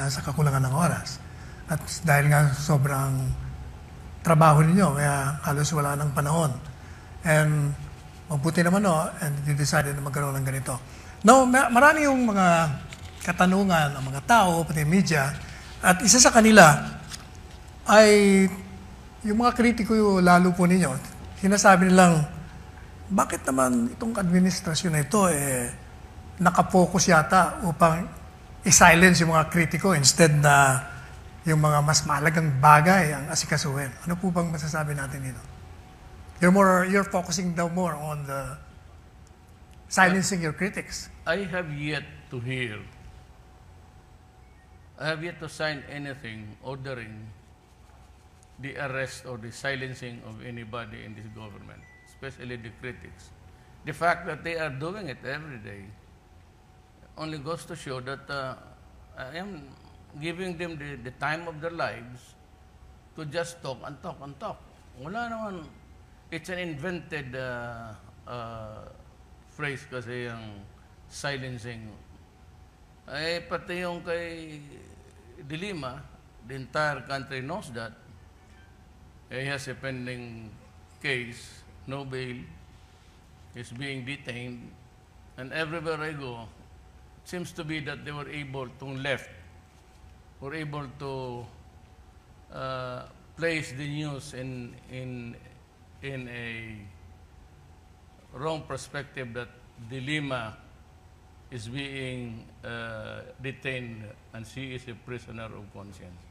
nga sa kakulangan ng oras. At dahil nga sobrang trabaho ninyo, kaya halos wala ng panahon. And mabuti naman no, and you decided na magkaroon ng ganito. No, ma- marami yung mga katanungan ng mga tao, pati media, at isa sa kanila ay yung mga kritiko lalo po ninyo, sinasabi nilang, bakit naman itong administrasyon na ito eh, nakapokus yata upang i-silence yung mga kritiko instead na yung mga mas mahalagang bagay ang asikasuhin. Ano po bang masasabi natin dito? You're more, you're focusing daw more on the silencing your critics. I have yet to hear, I have yet to sign anything ordering the arrest or the silencing of anybody in this government, especially the critics. The fact that they are doing it every day only goes to show that uh, I am giving them the, the time of their lives to just talk and talk and talk. Wala naman, it's an invented uh, uh, phrase kasi yung silencing. Eh, pati yung kay Dilima, the entire country knows that. He has a pending case, no bail, is being detained, and everywhere I go, seems to be that they were able to left, were able to uh, place the news in in in a wrong perspective that Dilima is being uh, detained and she is a prisoner of conscience.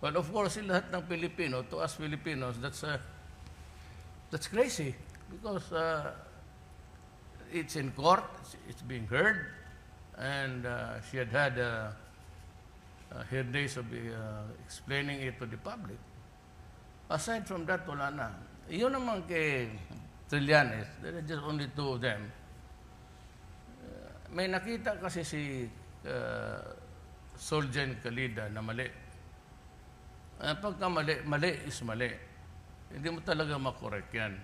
But of course, in lahat ng Pilipino, to us Filipinos, that's uh, that's crazy because uh, it's in court, it's being heard, and uh, she had had uh, uh, her days of uh, explaining it to the public. Aside from that, wala na. Yun naman kay Trillanes, there are just only two of them. May nakita kasi si uh, Soljan Kalida na mali. Uh, pagka mali, mali is mali. Hindi mo talaga makorek yan.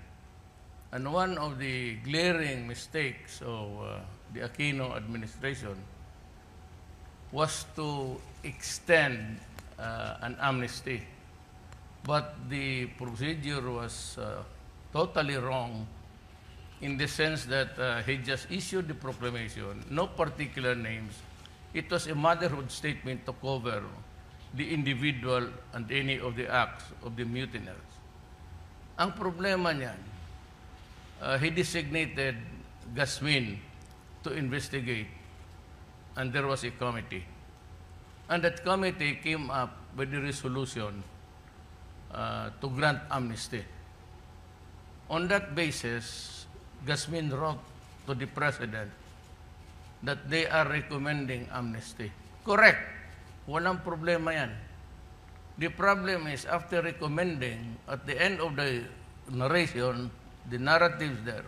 And one of the glaring mistakes of uh, the Aquino administration was to extend uh, an amnesty. But the procedure was uh, totally wrong in the sense that uh, he just issued the proclamation, no particular names. It was a motherhood statement to cover the individual and any of the acts of the mutineers. Ang problema niyan, uh, he designated Gasmin to investigate, and there was a committee. And that committee came up with the resolution uh, to grant amnesty. On that basis, Gasmin wrote to the President that they are recommending amnesty. Correct. Walang problema yan. The problem is, after recommending, at the end of the narration, the narratives there,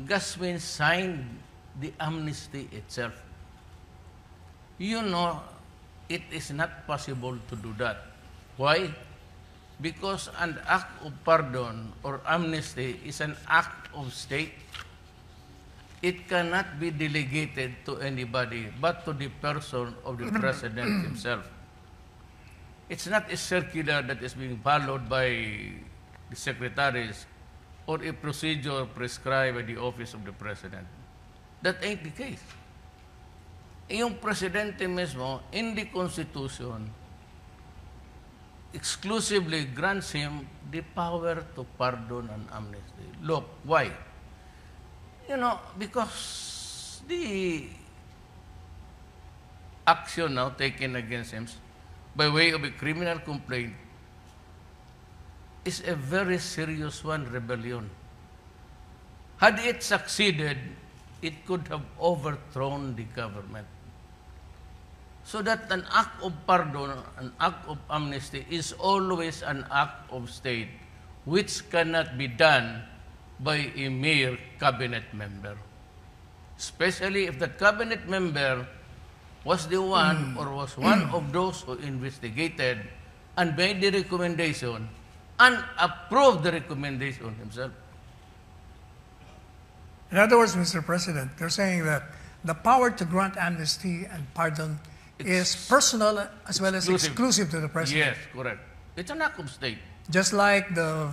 Gasmin signed the amnesty itself. You know, it is not possible to do that. Why? Because an act of pardon or amnesty is an act of state. It cannot be delegated to anybody but to the person of the president himself. It's not a circular that is being followed by the secretaries or a procedure prescribed by the office of the president. That ain't the case. Yung presidente mismo, in the Constitution, exclusively grants him the power to pardon and amnesty. Look, why? You know, because the action now taken against him by way of a criminal complaint is a very serious one, rebellion. Had it succeeded, it could have overthrown the government. So that an act of pardon, an act of amnesty is always an act of state which cannot be done by a mere cabinet member. Especially if the cabinet member was the one or was one of those who investigated and made the recommendation and approve the recommendation himself. In other words, Mr. President, they're saying that the power to grant amnesty and pardon is personal as well as Exclusive. exclusive to the president. Yes, correct. It's an act of state. Just like the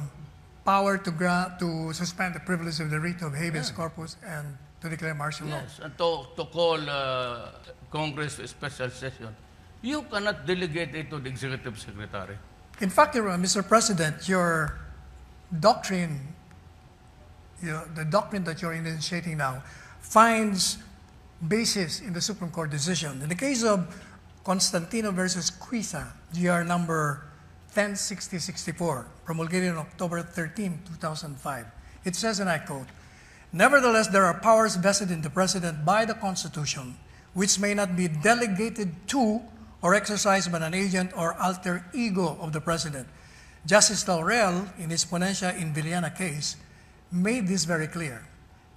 power to grant to suspend the privilege of the writ of habeas corpus and to declare martial law. Yes, and to, to call uh, Congress a special session. You cannot delegate it to the executive secretary. In fact, uh, Your- Mr. President, your doctrine, your, the doctrine that you're initiating now, finds basis in the Supreme Court decision. In the case of Constantino versus Cuisa, GR number 106064, promulgated on October 13, 2005, it says, and I quote, Nevertheless, there are powers vested in the President by the Constitution, which may not be delegated to or exercised by an agent or alter ego of the President. Justice Laurel, in his Ponencia in Villana case, made this very clear,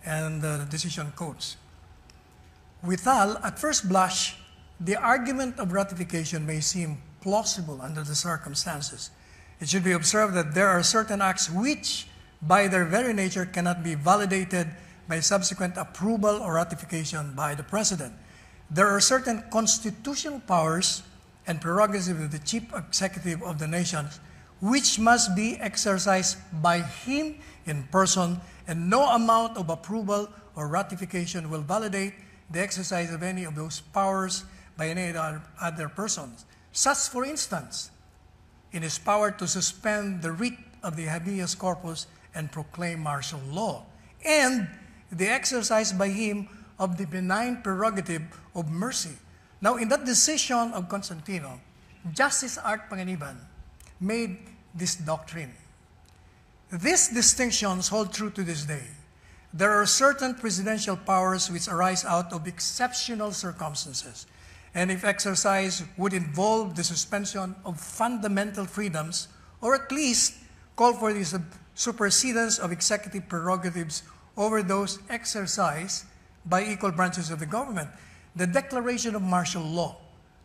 and the decision quotes, Withal, at first blush, the argument of ratification may seem plausible under the circumstances. It should be observed that there are certain acts which, by their very nature, cannot be validated by subsequent approval or ratification by the President. There are certain constitutional powers and prerogatives of the chief executive of the nation which must be exercised by him in person, and no amount of approval or ratification will validate the exercise of any of those powers by any other, persons. Such, for instance, in his power to suspend the writ of the habeas corpus and proclaim martial law, and the exercise by him of the benign prerogative of mercy. Now, in that decision of Constantino, Justice Art Panganiban made this doctrine. These distinctions hold true to this day. There are certain presidential powers which arise out of exceptional circumstances, and if exercised would involve the suspension of fundamental freedoms, or at least call for the supersedence of executive prerogatives over those exercised by equal branches of the government. The declaration of martial law,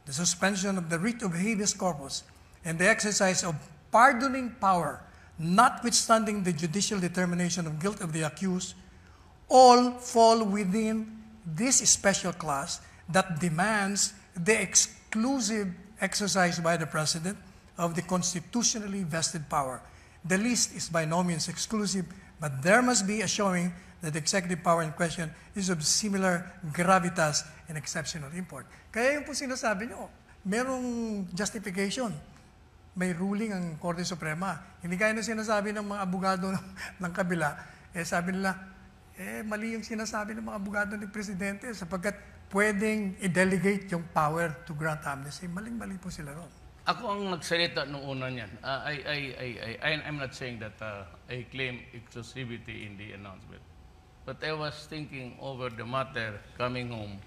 the suspension of the writ of habeas corpus, and the exercise of pardoning power, notwithstanding the judicial determination of guilt of the accused, all fall within this special class that demands the exclusive exercise by the President of the constitutionally vested power. The list is by no means exclusive, but there must be a showing that the executive power in question is of similar gravitas and exceptional import. Kaya yung po sinasabi nyo, merong justification may ruling ang Korte Suprema. Hindi kaya na sinasabi ng mga abogado ng, kabila, eh sabi nila, eh mali yung sinasabi ng mga abogado ng Presidente sapagkat pwedeng i-delegate yung power to grant amnesty. Maling-mali po sila ron. Ako ang nagsalita nung una niyan. Uh, I, I, I, I- I'm not saying that uh, I claim exclusivity in the announcement. But I was thinking over the matter coming home.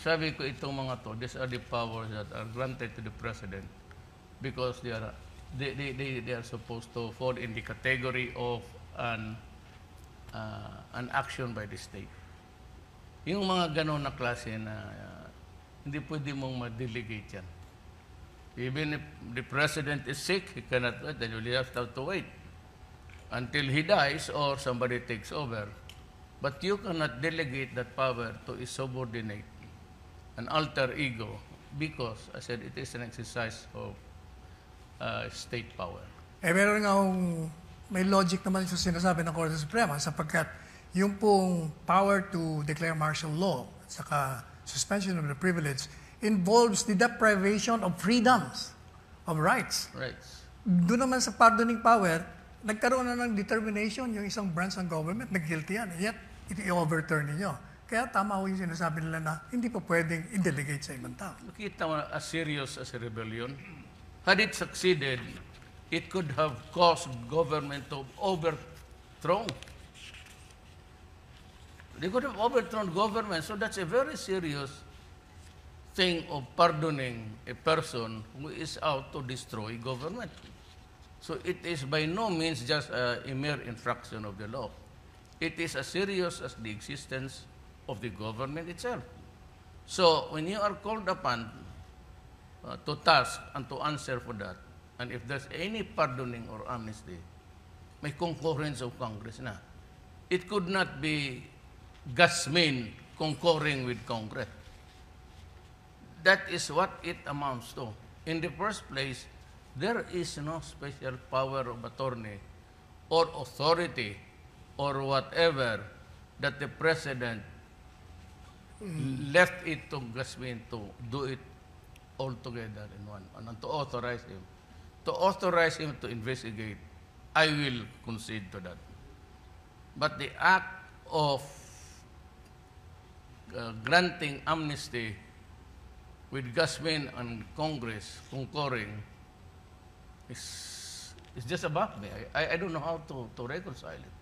Sabi ko itong mga to, these are the powers that are granted to the President because they are, they, they, they, they are supposed to fall in the category of an, uh, an action by the state. Yung mga ganon na klase na uh, hindi pwede mong ma-delegate yan. Even if the president is sick, he cannot wait, then you have to wait until he dies or somebody takes over. But you cannot delegate that power to a subordinate, an alter ego, because, I said, it is an exercise of uh, state power. Eh meron nga akong- may logic naman sa sinasabi ng Korte Suprema sapagkat yung pong power to declare martial law at saka suspension of the privilege involves the deprivation of freedoms, of rights. Right. Doon naman sa pardoning power, nagkaroon na ng determination yung isang branch ng government na guilty yan. Yet, i-overturn ninyo. Kaya tama ho yung sinasabi nila na hindi pa pwedeng i-delegate sa ibang tao. Nakita mo as serious as a rebellion. Had it succeeded, it could have caused government to overthrown. They could have overthrown government. So that's a very serious thing of pardoning a person who is out to destroy government. So it is by no means just a, a mere infraction of the law. It is as serious as the existence of the government itself. So when you are called upon uh, to task and to answer for that, and if there's any pardoning or amnesty, may concurrence of Congress na. It could not be Gasmin concurring with Congress. that is what it amounts to. In the first place, there is no special power of attorney or authority or whatever that the president left it to Gasmin to do it all together in one and to authorize him. To authorize him to investigate, I will concede to that. But the act of uh, granting amnesty with Gasmin and Congress concurring is, is just above me. I, I don't know how to, to reconcile it.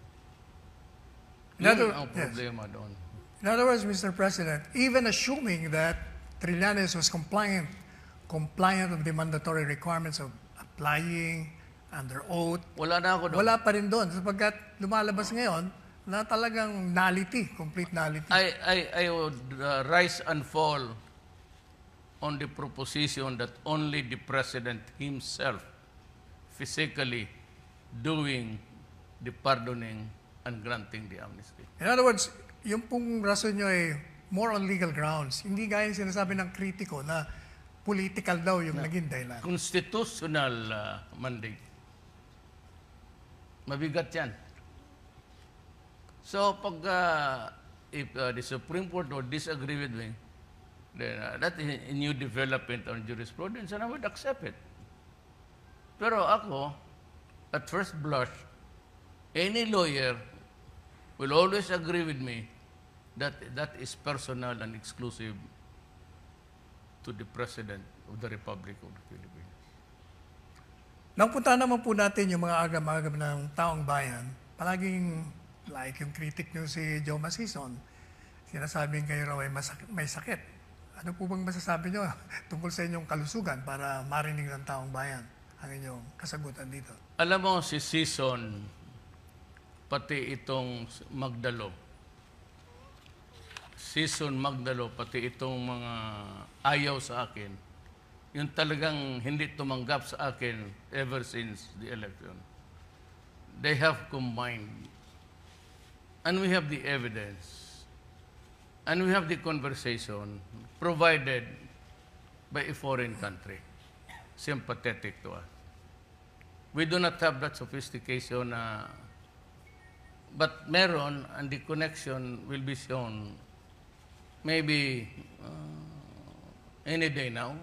In other- ang yes. problema doon. In other words, Mr. President, even assuming that Trillanes was compliant, compliant of the mandatory requirements of applying under oath, Wala na ako doon. wala pa rin doon sapagkat lumalabas ngayon na talagang nullity, complete nullity. I, I, I would uh, rise and fall on the proposition that only the president himself physically doing the pardoning and granting the amnesty. In other words, yung pong rason nyo ay more on legal grounds. Hindi gaya yung sinasabi ng kritiko na political daw yung naging dahilan. Constitutional uh, mandate. Mabigat yan. So pag uh, if uh, the Supreme Court would disagree with me, then uh, that is a new development on jurisprudence and I would accept it. Pero ako, at first blush, any lawyer will always agree with me that that is personal and exclusive to the President of the Republic of the Philippines. Napunta naman po natin yung mga agam-agam ng taong bayan. Palaging, like yung critic nyo si Joe Masison, sinasabing kayo raw ay masak- may sakit. Ano po bang masasabi nyo tungkol sa inyong kalusugan para marinig ng taong bayan ang inyong kasagutan dito? Alam mo, si Season, pati itong Magdalo, Season Magdalo, pati itong mga ayaw sa akin, yung talagang hindi tumanggap sa akin ever since the election. They have combined. And we have the evidence. And we have the conversation provided by a foreign country, sympathetic to us. We do not have that sophistication na but meron and the connection will be shown maybe uh, any day now.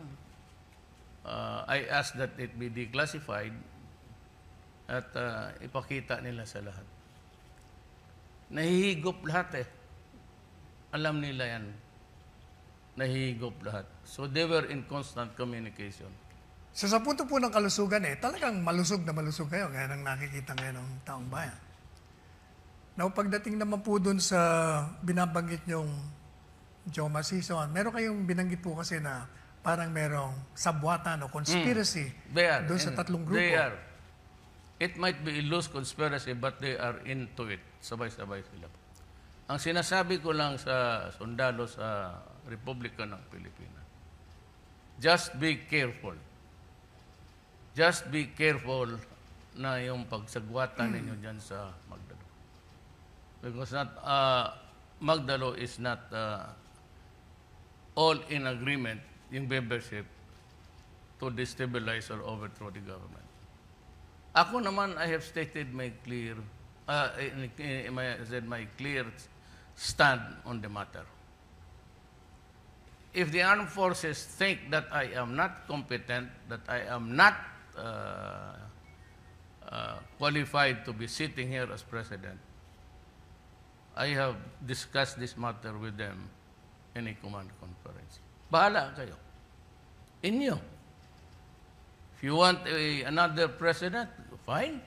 Uh, I ask that it be declassified at uh, ipakita nila sa lahat. Nahihigop lahat eh. Alam nila yan. Nahihigop lahat. So they were in constant communication. So sa punto po ng kalusugan eh, talagang malusog na malusog kayo, gaya ng nakikita ngayon ng taong bayan. Now, pagdating naman po dun sa binabanggit nyong Joe Masison, meron kayong binanggit po kasi na parang merong sabwatan o conspiracy They are. doon sa tatlong grupo. They are. It might be a loose conspiracy, but they are into it. Sabay-sabay sila. Ang sinasabi ko lang sa sundalo sa Republika ng Pilipinas, just be careful. Just be careful na yung pagsagwatan ninyo dyan sa. Because not, uh, Magdalo is not uh, all in agreement, yung membership, to destabilize or overthrow the government. Ako naman, I have stated my clear, uh, my, said my clear stand on the matter. If the armed forces think that I am not competent, that I am not uh, uh, qualified to be sitting here as president, I have discussed this matter with them in a command conference. Bahala kayo. Inyo. If you want a, another president, fine.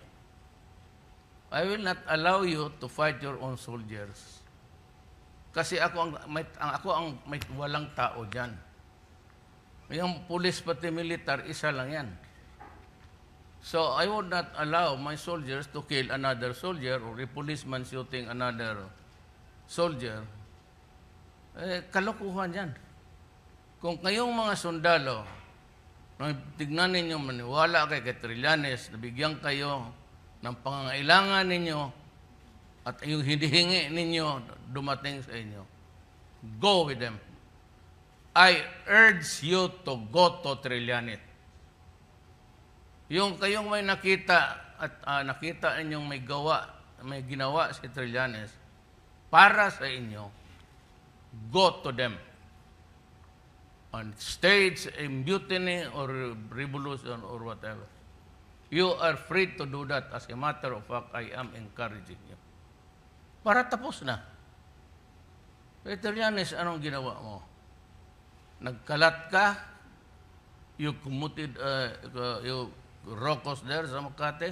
I will not allow you to fight your own soldiers. Kasi ako ang may, ang ako ang may walang tao diyan. Yung police pati militar isa lang 'yan. So I would not allow my soldiers to kill another soldier or a policeman shooting another soldier. Eh, kalokohan yan. Kung kayong mga sundalo, tignan ninyo, maniwala kay Catrillanes, nabigyan kayo ng pangangailangan ninyo at yung hinihingi ninyo dumating sa inyo, go with them. I urge you to go to Trillanes. Yung kayong may nakita at ah, nakita inyong may gawa, may ginawa si Trillanes para sa inyo, go to them and stage a mutiny or revolution or whatever. You are free to do that. As a matter of fact, I am encouraging you. Para tapos na. Peter Yanis, anong ginawa mo? Nagkalat ka, you committed, uh, you rokos there sa Makati,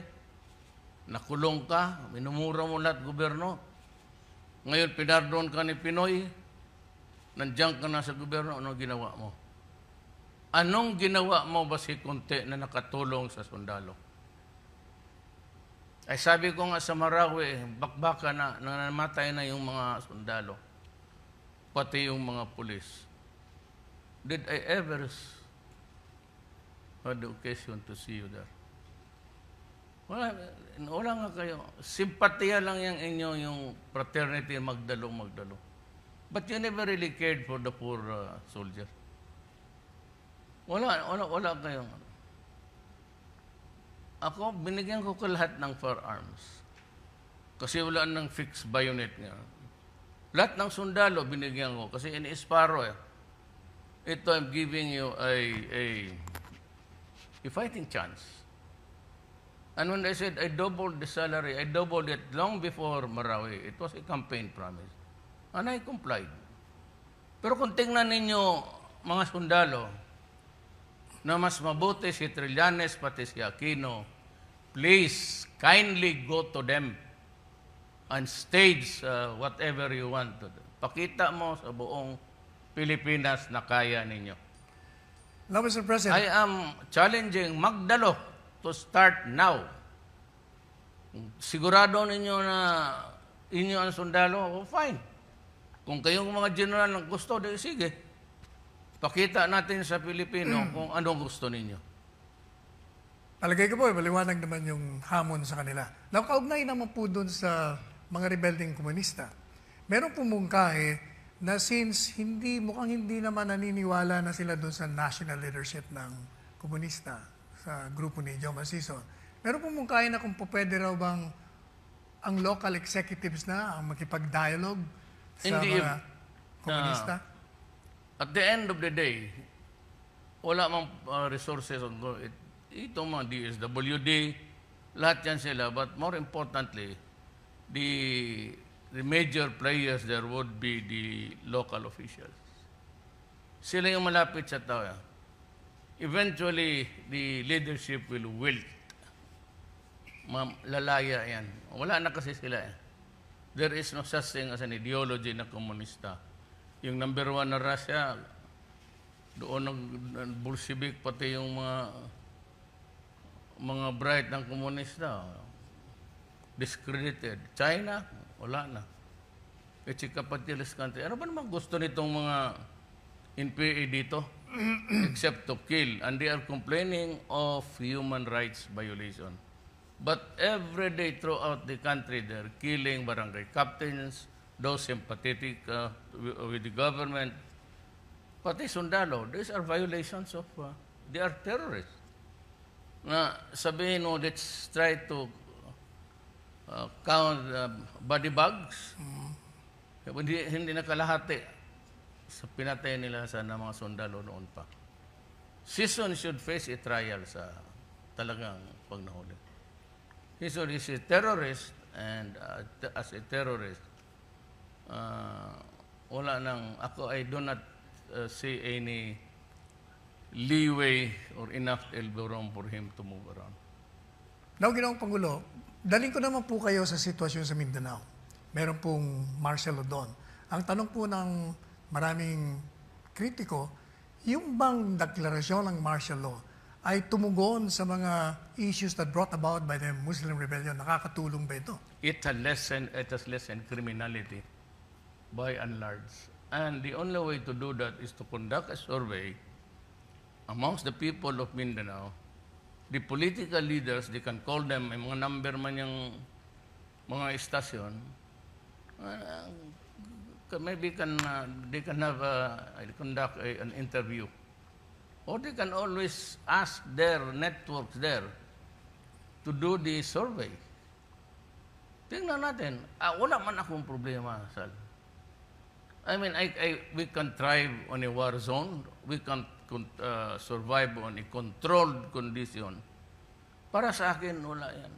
nakulong ka, minumura mo lahat gobyerno. Ngayon, pinardon ka ni Pinoy, nandiyan ka na sa gobyerno, anong ginawa mo? Anong ginawa mo ba si Kunti na nakatulong sa sundalo? Ay sabi ko nga sa Marawi, bakbaka na, na namatay na yung mga sundalo. Pati yung mga pulis. Did I ever had the occasion to see you there? Wala, wala nga kayo. Simpatiya lang yung inyo, yung fraternity, magdalo, magdalo. But you never really cared for the poor uh, soldier. Wala, wala, wala kayong. Ako, binigyan ko ko lahat ng firearms. Kasi wala nang fixed bayonet nga. Lahat ng sundalo binigyan ko. Kasi in-Esparo eh. Ito, I'm giving you a, a, a fighting chance. And when I said I doubled the salary, I doubled it long before Marawi. It was a campaign promise. And I complied. Pero kung tingnan ninyo, mga sundalo, na mas mabuti si Trillanes pati si Aquino, please kindly go to them and stage uh, whatever you want to do. Pakita mo sa buong Pilipinas na kaya ninyo. Now, Mr. President, I am challenging Magdalo to start now. Sigurado ninyo na inyo ang sundalo, oh, fine. Kung kayong mga general ang gusto, di sige. Pakita natin sa Pilipino kung anong gusto ninyo. Palagay ko po, maliwanag naman yung hamon sa kanila. Now, kaugnay naman po dun sa mga rebelding komunista. Meron pumungkahe na since hindi, mukhang hindi naman naniniwala na sila dun sa national leadership ng komunista sa grupo ni Joe Masison. Meron pumungkahe na kung pwede raw bang ang local executives na ang makipag-dialogue sa Hindi, mga komunista. At the end of the day, wala mang uh, resources on. It, ito mga DSWD, lahat yan sila. But more importantly, the, the major players there would be the local officials. Sila yung malapit sa tao. Eventually, the leadership will wilt. Lalaya yan. Wala na kasi sila eh. There is no such thing as an ideology na komunista. Yung number one na Russia, doon nag- Bolshevik pati yung mga mga bright ng komunista. Discredited. China, wala na. It's a capitalist country. Ano ba naman gusto nitong mga NPA dito? Except to kill. And they are complaining of human rights violation. But every day throughout the country, they're killing barangay captains, those sympathetic uh, wi- with the government, pati sundalo. These are violations of, uh, they are terrorists. Na sabihin mo, let's try to uh, count uh, body bags. Hindi, hindi nakalahati sa pinatay nila sa ng mga sundalo noon pa. Season should face a trial sa talagang pag nahuli. So is a terrorist and uh, as a terrorist, uh, wala nang, ako I do not uh, see any leeway or enough elbow room for him to move around. Now, Ginoong Pangulo, daling ko naman po kayo sa sitwasyon sa Mindanao. Meron pong martial law doon. Ang tanong po ng maraming kritiko, yung bang deklarasyon ng martial law ay tumugon sa mga issues that brought about by the Muslim rebellion? Nakakatulong ba ito? It has lessened, it has lessened criminality by and large. And the only way to do that is to conduct a survey amongst the people of Mindanao. The political leaders, they can call them, may mga number man yung mga estasyon. Uh, maybe can uh, they can have uh, conduct a, an interview, or they can always ask their networks there to do the survey. Tingnan natin. Ah, wala man akong problema, Sal. I mean, I, I, we can thrive on a war zone. We can uh, survive on a controlled condition. Para sa akin, wala yan.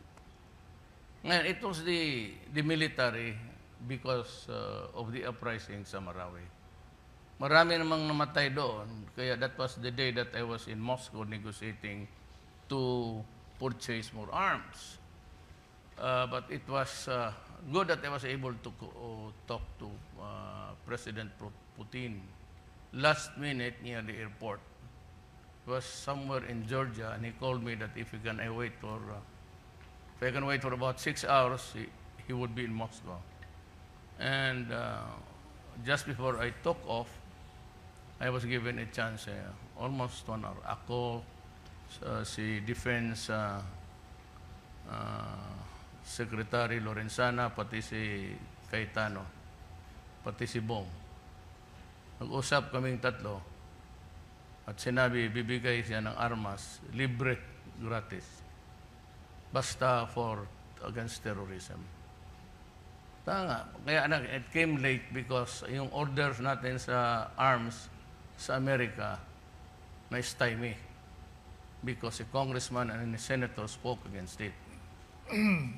Ngayon, it was the, the military because uh, of the uprising sa Marawi. Marami namang namatay doon. Kaya that was the day that I was in Moscow negotiating to purchase more arms. Uh, but it was uh, good that I was able to uh, talk to uh, President Putin last minute near the airport. He was somewhere in Georgia, and he called me that if he can I wait for, uh, if I can wait for about six hours, he, he would be in Moscow. And uh, just before I took off, I was given a chance, uh, almost one hour. Ako, sa- si Defense uh, uh, Secretary Lorenzana, pati si Cayetano, pati si Bong. Nag-usap kaming tatlo at sinabi bibigay siya ng armas, libre, gratis. Basta for against terrorism. Tanga. Kaya anak, it came late because yung orders natin sa arms sa Amerika na stymie because a congressman and a senator spoke against it.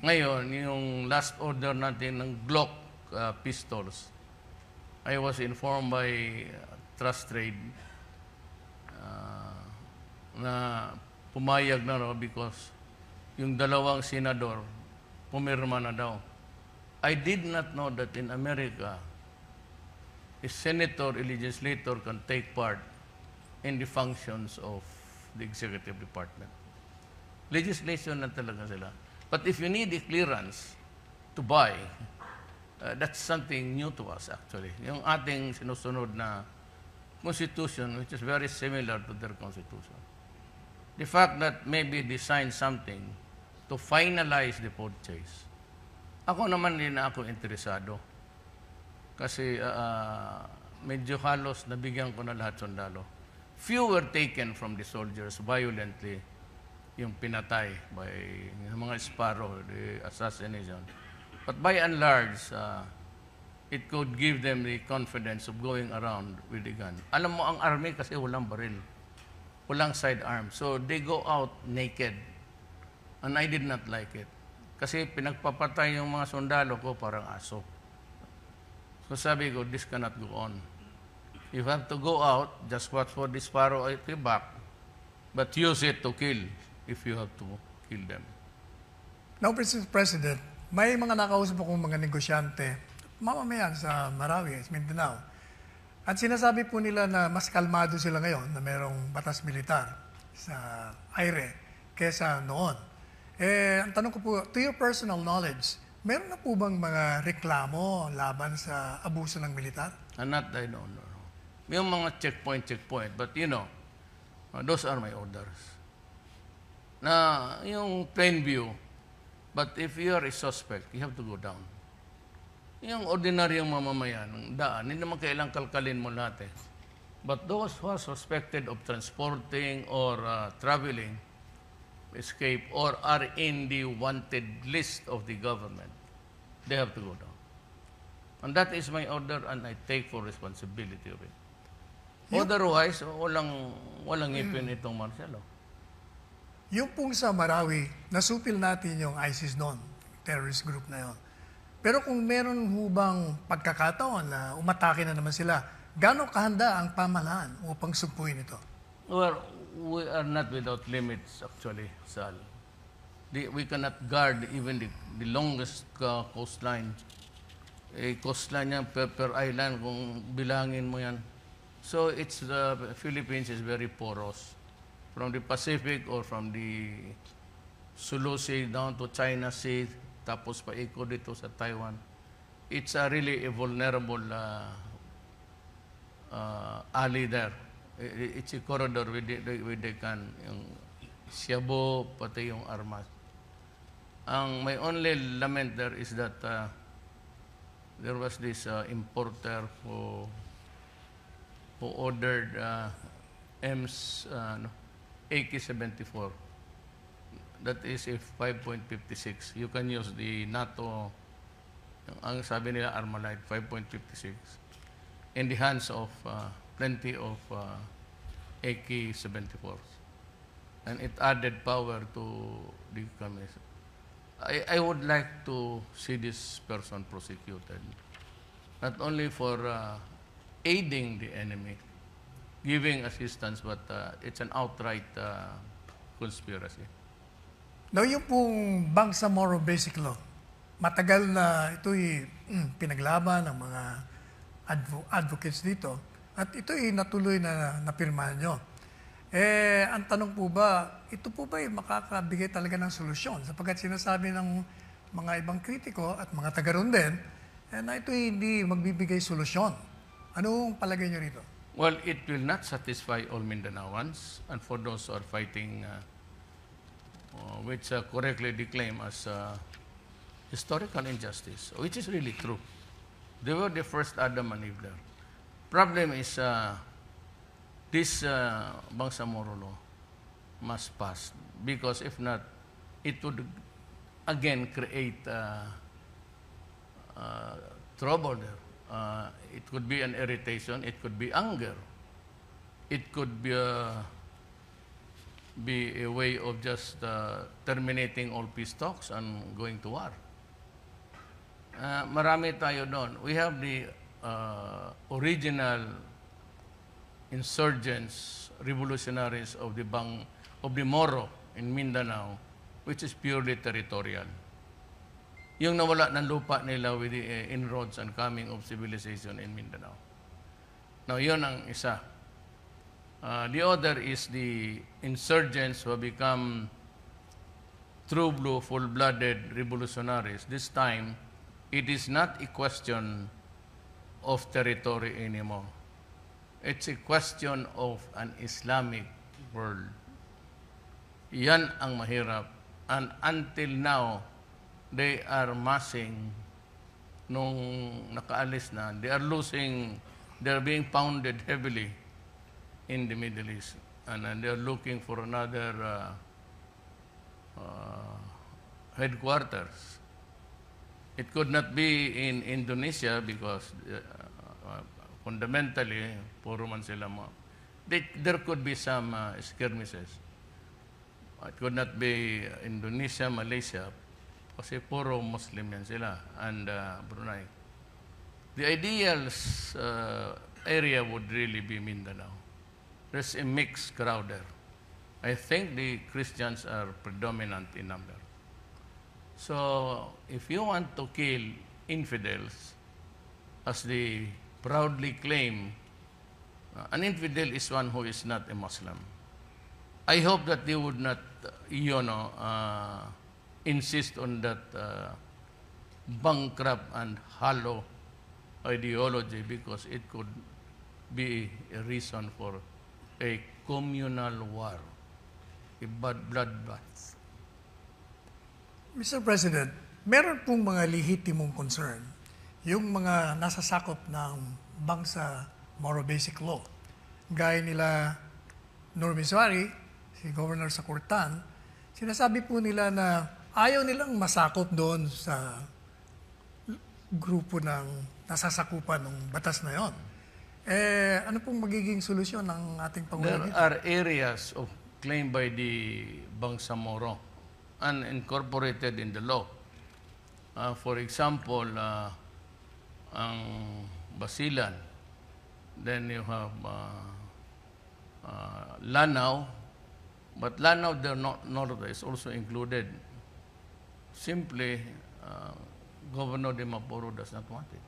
Ngayon, yung last order natin ng Glock uh, pistols, I was informed by uh, Trust Trade uh, na pumayag na raw because yung dalawang senador pumirma na daw. I did not know that in America, a senator, a legislator can take part in the functions of the executive department. Legislation na talaga sila. But if you need a clearance to buy, uh, that's something new to us actually. Yung ating sinusunod na constitution, which is very similar to their constitution. The fact that maybe they signed something to finalize the purchase. Ako naman din ako interesado. Kasi uh, medyo halos nabigyan ko na lahat sundalo. Few were taken from the soldiers violently yung pinatay by mga Sparrow, the assassination. But by and large, uh, it could give them the confidence of going around with the gun. Alam mo, ang army kasi walang baril. Walang sidearm. So they go out naked. And I did not like it. Kasi pinagpapatay yung mga sundalo ko parang aso. So sabi ko, this cannot go on. You have to go out, just watch for the sparrow at your back, but use it to kill if you have to kill them. Now, Mr. President, may mga nakausap akong mga negosyante, mamamayan sa Marawi, sa Mindanao. At sinasabi po nila na mas kalmado sila ngayon na merong batas militar sa aire kesa noon. Eh, ang tanong ko po, to your personal knowledge, meron na po bang mga reklamo laban sa abuso ng militar? And not, I don't know. Yung mga checkpoint, checkpoint. But you know, uh, those are my orders. Na yung plain view, but if you are a suspect, you have to go down. Yung ordinaryong mamamayan ng daan, hindi naman kailang kalkalin mo lahat eh. But those who are suspected of transporting or uh, traveling, escape, or are in the wanted list of the government, they have to go down. And that is my order and I take full responsibility of it. Otherwise, walang, walang ngipin itong Marcelo. Yung pong sa Marawi, nasupil natin yung ISIS noon, terrorist group na yon. Pero kung meron hubang pagkakataon na umatake na naman sila, gano'ng kahanda ang pamahalaan upang sugpuin ito? Well, we are not without limits actually, Sal. The, we cannot guard even the, the longest uh, coastline. Eh, coastline yan per, per island kung bilangin mo yan. So it's the Philippines is very porous. From the Pacific or from the Sulu Sea down to China Sea, tapos paiko dito sa Taiwan. It's a really a vulnerable uh, uh, alley there. It's a corridor with the, with the can, yung Siabo, pati yung armas. Ang my only lament there is that uh, there was this uh, importer who who ordered uh, EMS uh, no, AK-74. That is a 5.56. You can use the NATO, ang sabi nila Armalite, 5.56, in the hands of uh, plenty of uh, AK-74s. And it added power to the communist. I, I would like to see this person prosecuted, not only for uh, aiding the enemy, giving assistance, but uh, it's an outright uh, conspiracy. Now, yung pong Bangsamoro Basic Law, matagal na ito'y mm, pinaglaban ng mga advo- advocates dito at ito'y natuloy na napirmahan nyo. Eh, ang tanong po ba, ito po ba ay makakabigay talaga ng solusyon? Sapagkat sinasabi ng mga ibang kritiko at mga taga ron din, eh, na ito'y hindi magbibigay solusyon. Anong palagay nyo rito? Well, it will not satisfy all Mindanaoans, and for those who are fighting, uh, uh, which uh, correctly declaim as historical injustice, which is really true. They were the first Adam and Eve there. Problem is, uh, this uh, Bangsamoro law must pass, because if not, it would again create uh, uh, trouble there. Uh, it could be an irritation, it could be anger, it could be a, be a way of just uh, terminating all peace talks and going to war. Uh, marami tayo doon. We have the uh, original insurgents, revolutionaries of the Bang, of the Moro in Mindanao, which is purely territorial. Yung nawala ng lupa nila with the uh, inroads and coming of civilization in Mindanao. Now, yun ang isa. Uh, the other is the insurgents who have become true blue, full-blooded revolutionaries. This time, it is not a question of territory anymore. It's a question of an Islamic world. Yan ang mahirap. And until now, they are massing nung nakaalis na. They are losing, they are being pounded heavily in the Middle East. And, and they are looking for another uh, uh, headquarters. It could not be in Indonesia because uh, uh, fundamentally, puro man sila mo. They, there could be some uh, skirmishes. It could not be Indonesia, Malaysia, kasi puro Muslim yan sila, and uh, Brunei. The ideal uh, area would really be Mindanao. There's a mixed crowd there. I think the Christians are predominant in number. So, if you want to kill infidels, as they proudly claim, uh, an infidel is one who is not a Muslim. I hope that they would not, uh, you know, uh, insist on that uh, bankrupt and hollow ideology because it could be a reason for a communal war, a blood bloodbath. Mr. President, meron pong mga lehitimong concern yung mga nasasakop ng bangsa Moro Basic Law. Gaya nila Nur Miswari, si Governor Sakurtan, sinasabi po nila na ayaw nilang masakop doon sa grupo ng nasasakupan ng batas na yon. Eh, ano pong magiging solusyon ng ating Pangulo There are areas of claimed by the Bangsamoro and incorporated in the law. Uh, for example, uh, ang Basilan, then you have uh, uh, Lanao, but Lanao, the no- north is also included. Simply, uh, Governor de Mapuro does not want it.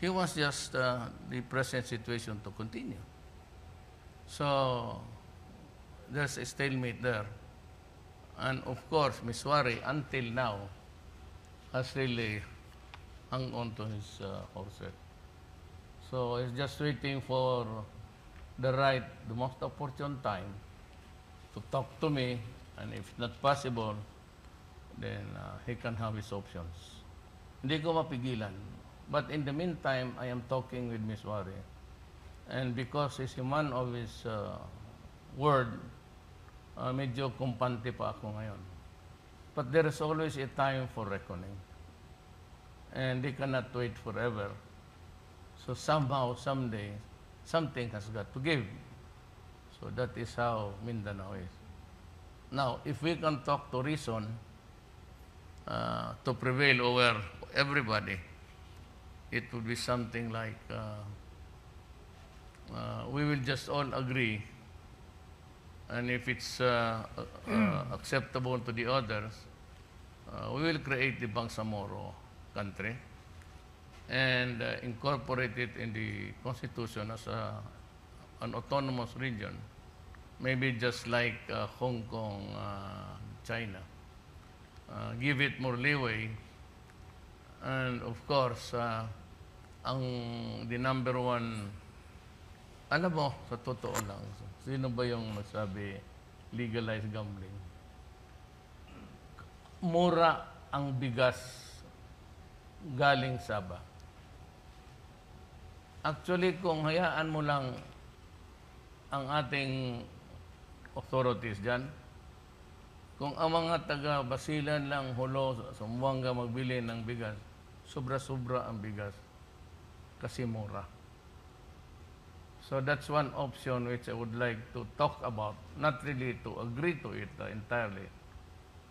He wants just uh, the present situation to continue. So, there's a stalemate there. And of course, Miswari, until now, has really hung on to his uh, horses. So, he's just waiting for the right, the most opportune time to talk to me, and if not possible, then uh, he can have his options. Hindi ko mapigilan. But in the meantime, I am talking with Ms. Wari. And because he's a man of his uh, word, uh, medyo kumpante pa ako ngayon. But there is always a time for reckoning. And they cannot wait forever. So somehow, someday, something has got to give. So that is how Mindanao is. Now, if we can talk to reason uh, to prevail over everybody, it would be something like uh, uh, we will just all agree, and if it's uh, uh, acceptable to the others, uh, we will create the Bangsamoro country and uh, incorporate it in the constitution as a, an autonomous region, maybe just like Hong Kong, China. Uh, give it more leeway, and of course, uh, ang the number one, alam mo, sa totoo lang, sino ba yung nagsabi legalize gambling? Mura ang bigas galing Sabah. Actually, kung hayaan mo lang ang ating authorities dyan, kung ang mga taga-basilan lang hulo sa Zamboanga magbili ng bigas, sobra-sobra ang bigas kasi mura. So that's one option which I would like to talk about, not really to agree to it uh, entirely,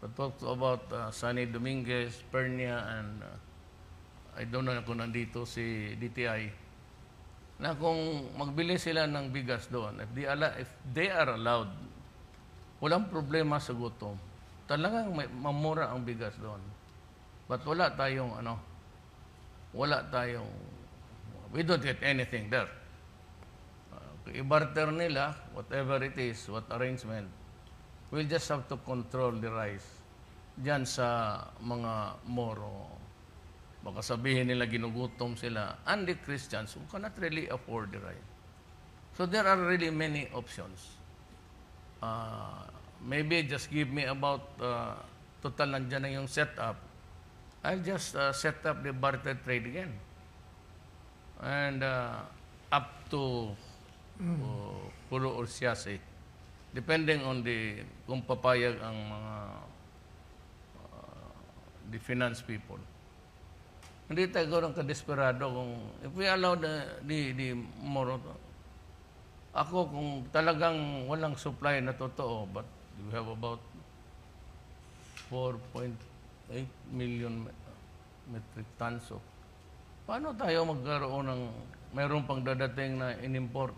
but talk about uh, Sunny Dominguez, Pernia, and uh, I don't know kung nandito si DTI, na kung magbili sila ng bigas doon, if they, ala- if they are allowed, walang problema sa gutom. Talagang may, mamura ang bigas doon. But wala tayong ano, wala tayong, we don't get anything there. Uh, i-barter nila, whatever it is, what arrangement, we'll just have to control the rice dyan sa mga Moro. Baka sabihin nila ginugutom sila. And the Christians who cannot really afford the rice. So there are really many options. Uh, maybe just give me about, uh, total nandyan na yung setup. I'll just uh, set up the barter trade again. And uh, up to uh, Pulo or Siyasi. Depending on the, kung papayag ang mga uh, the finance people. Hindi tayo gawin ka-desperado kung if we allow the, the, the more ako kung talagang walang supply na totoo but we have about 4.8 million me- metric tons of paano tayo magkaroon ng mayroon pang dadating na inimport?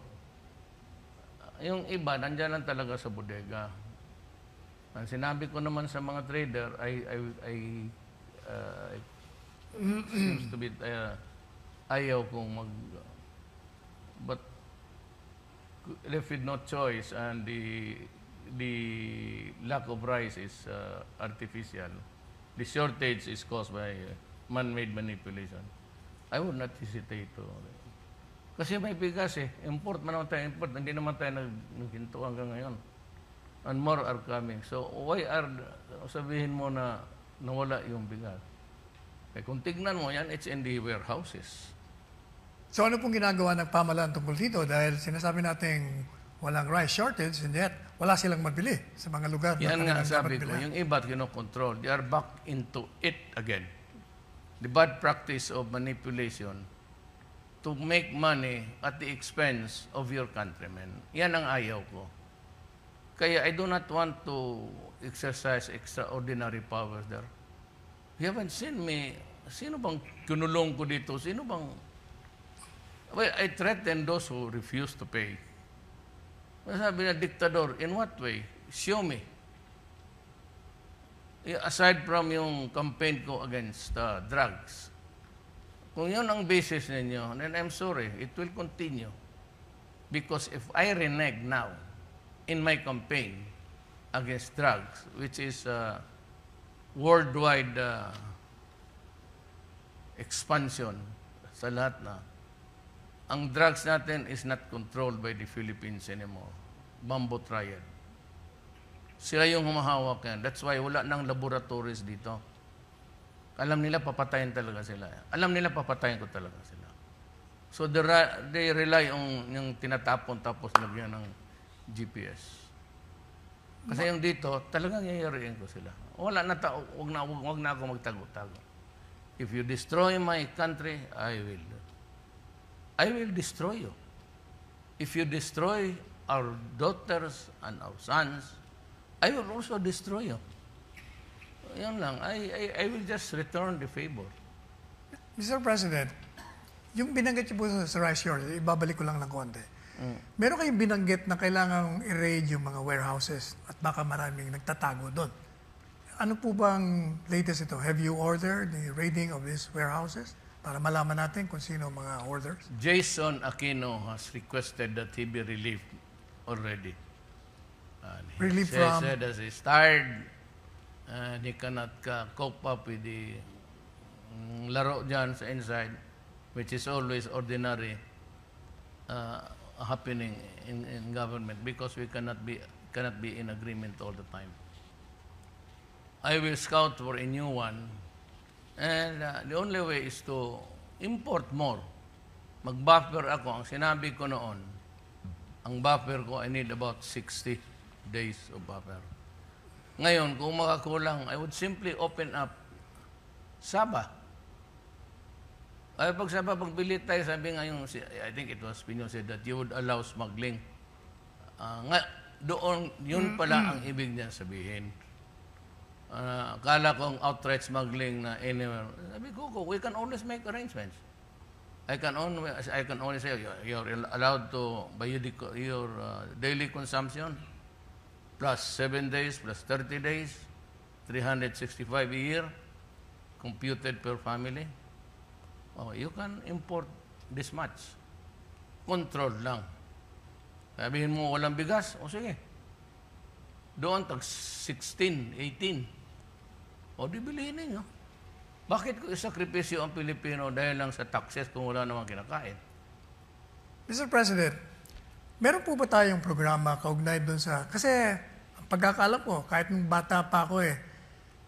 Yung iba nandyan lang talaga sa bodega. Ang sinabi ko naman sa mga trader ay ay ay uh, seems to be uh, ayaw kong mag but left with no choice and the the lack of rice is uh, artificial. The shortage is caused by uh, man-made manipulation. I would not hesitate to kasi may bigas eh. Import man naman tayo import. Hindi naman tayo nag, naghinto hanggang ngayon. And more are coming. So why are sabihin mo na nawala yung bigas? Eh, kung tignan mo yan it's in the warehouses So ano pong ginagawa ng pamahalaan tungkol dito? Dahil sinasabi natin walang rice shortage and yet wala silang mabili sa mga lugar na Yan nga kanilang sabi ko, yung iba kinokontrol. They are back into it again. The bad practice of manipulation to make money at the expense of your countrymen. Yan ang ayaw ko. Kaya I do not want to exercise extraordinary powers there. You haven't seen me. Sino bang kinulong ko dito? Sino bang... Well, I threaten those who refuse to pay. Sabi na diktador, in what way? Show me. Aside from yung campaign ko against uh, drugs, kung yun ang basis ninyo, then I'm sorry, it will continue. Because if I renege now in my campaign against drugs, which is uh, worldwide uh, expansion sa lahat na, ang drugs natin is not controlled by the Philippines anymore. Bambo Triad. Sila yung humahawak yan. That's why wala nang laboratories dito. Alam nila papatayin talaga sila. Alam nila papatayin ko talaga sila. So they, they rely on yung tinatapon tapos lagyan ng GPS. Kasi yung dito, talagang yayariin ko sila. Wala na tao, wag na, wag na ako magtago-tago. If you destroy my country, I will. I will destroy you. If you destroy our daughters and our sons, I will also destroy you. Yan lang. I, I, I will just return the favor. Mr. President, yung binanggit niyo po sa, rice yard, ibabalik ko lang ng konti. Meron kayong binanggit na kailangan i-raid yung mga warehouses at baka maraming nagtatago doon. Ano po bang latest ito? Have you ordered the raiding of these warehouses? Para malaman natin kung sino mga orders. Jason Aquino has requested that he be relieved already. And he Relieved says from- that he's tired and he cannot uh, cope up with the mm, laro dyan sa inside, which is always ordinary uh, happening in, in government because we cannot be cannot be in agreement all the time. I will scout for a new one. And uh, the only way is to import more. Mag-buffer ako. Ang sinabi ko noon, ang buffer ko, I need about 60 days of buffer. Ngayon, kung makakulang, I would simply open up Saba. Ay, pag Saba, pagbili tayo, sabi nga yung, I think it was Pino said that you would allow smuggling. Ah, nga, doon, yun pala ang ibig niya sabihin. Uh, kala kong outright smuggling na anywhere. Sabi ko, ko, we can always make arrangements. I can only, I can only say, you're, you're allowed to, deco- your uh, daily consumption, plus 7 days, plus 30 days, 365 a year, computed per family. Oh, you can import this much. Control lang. Sabihin mo, walang bigas, o sige. Doon, tag 16, 18. O di bilihin ninyo. Bakit ko isakripisyo ang Pilipino dahil lang sa taxes kung wala namang kinakain? Mr. President, meron po ba tayong programa kaugnay doon sa... Kasi ang pagkakalam ko, kahit nung bata pa ako eh,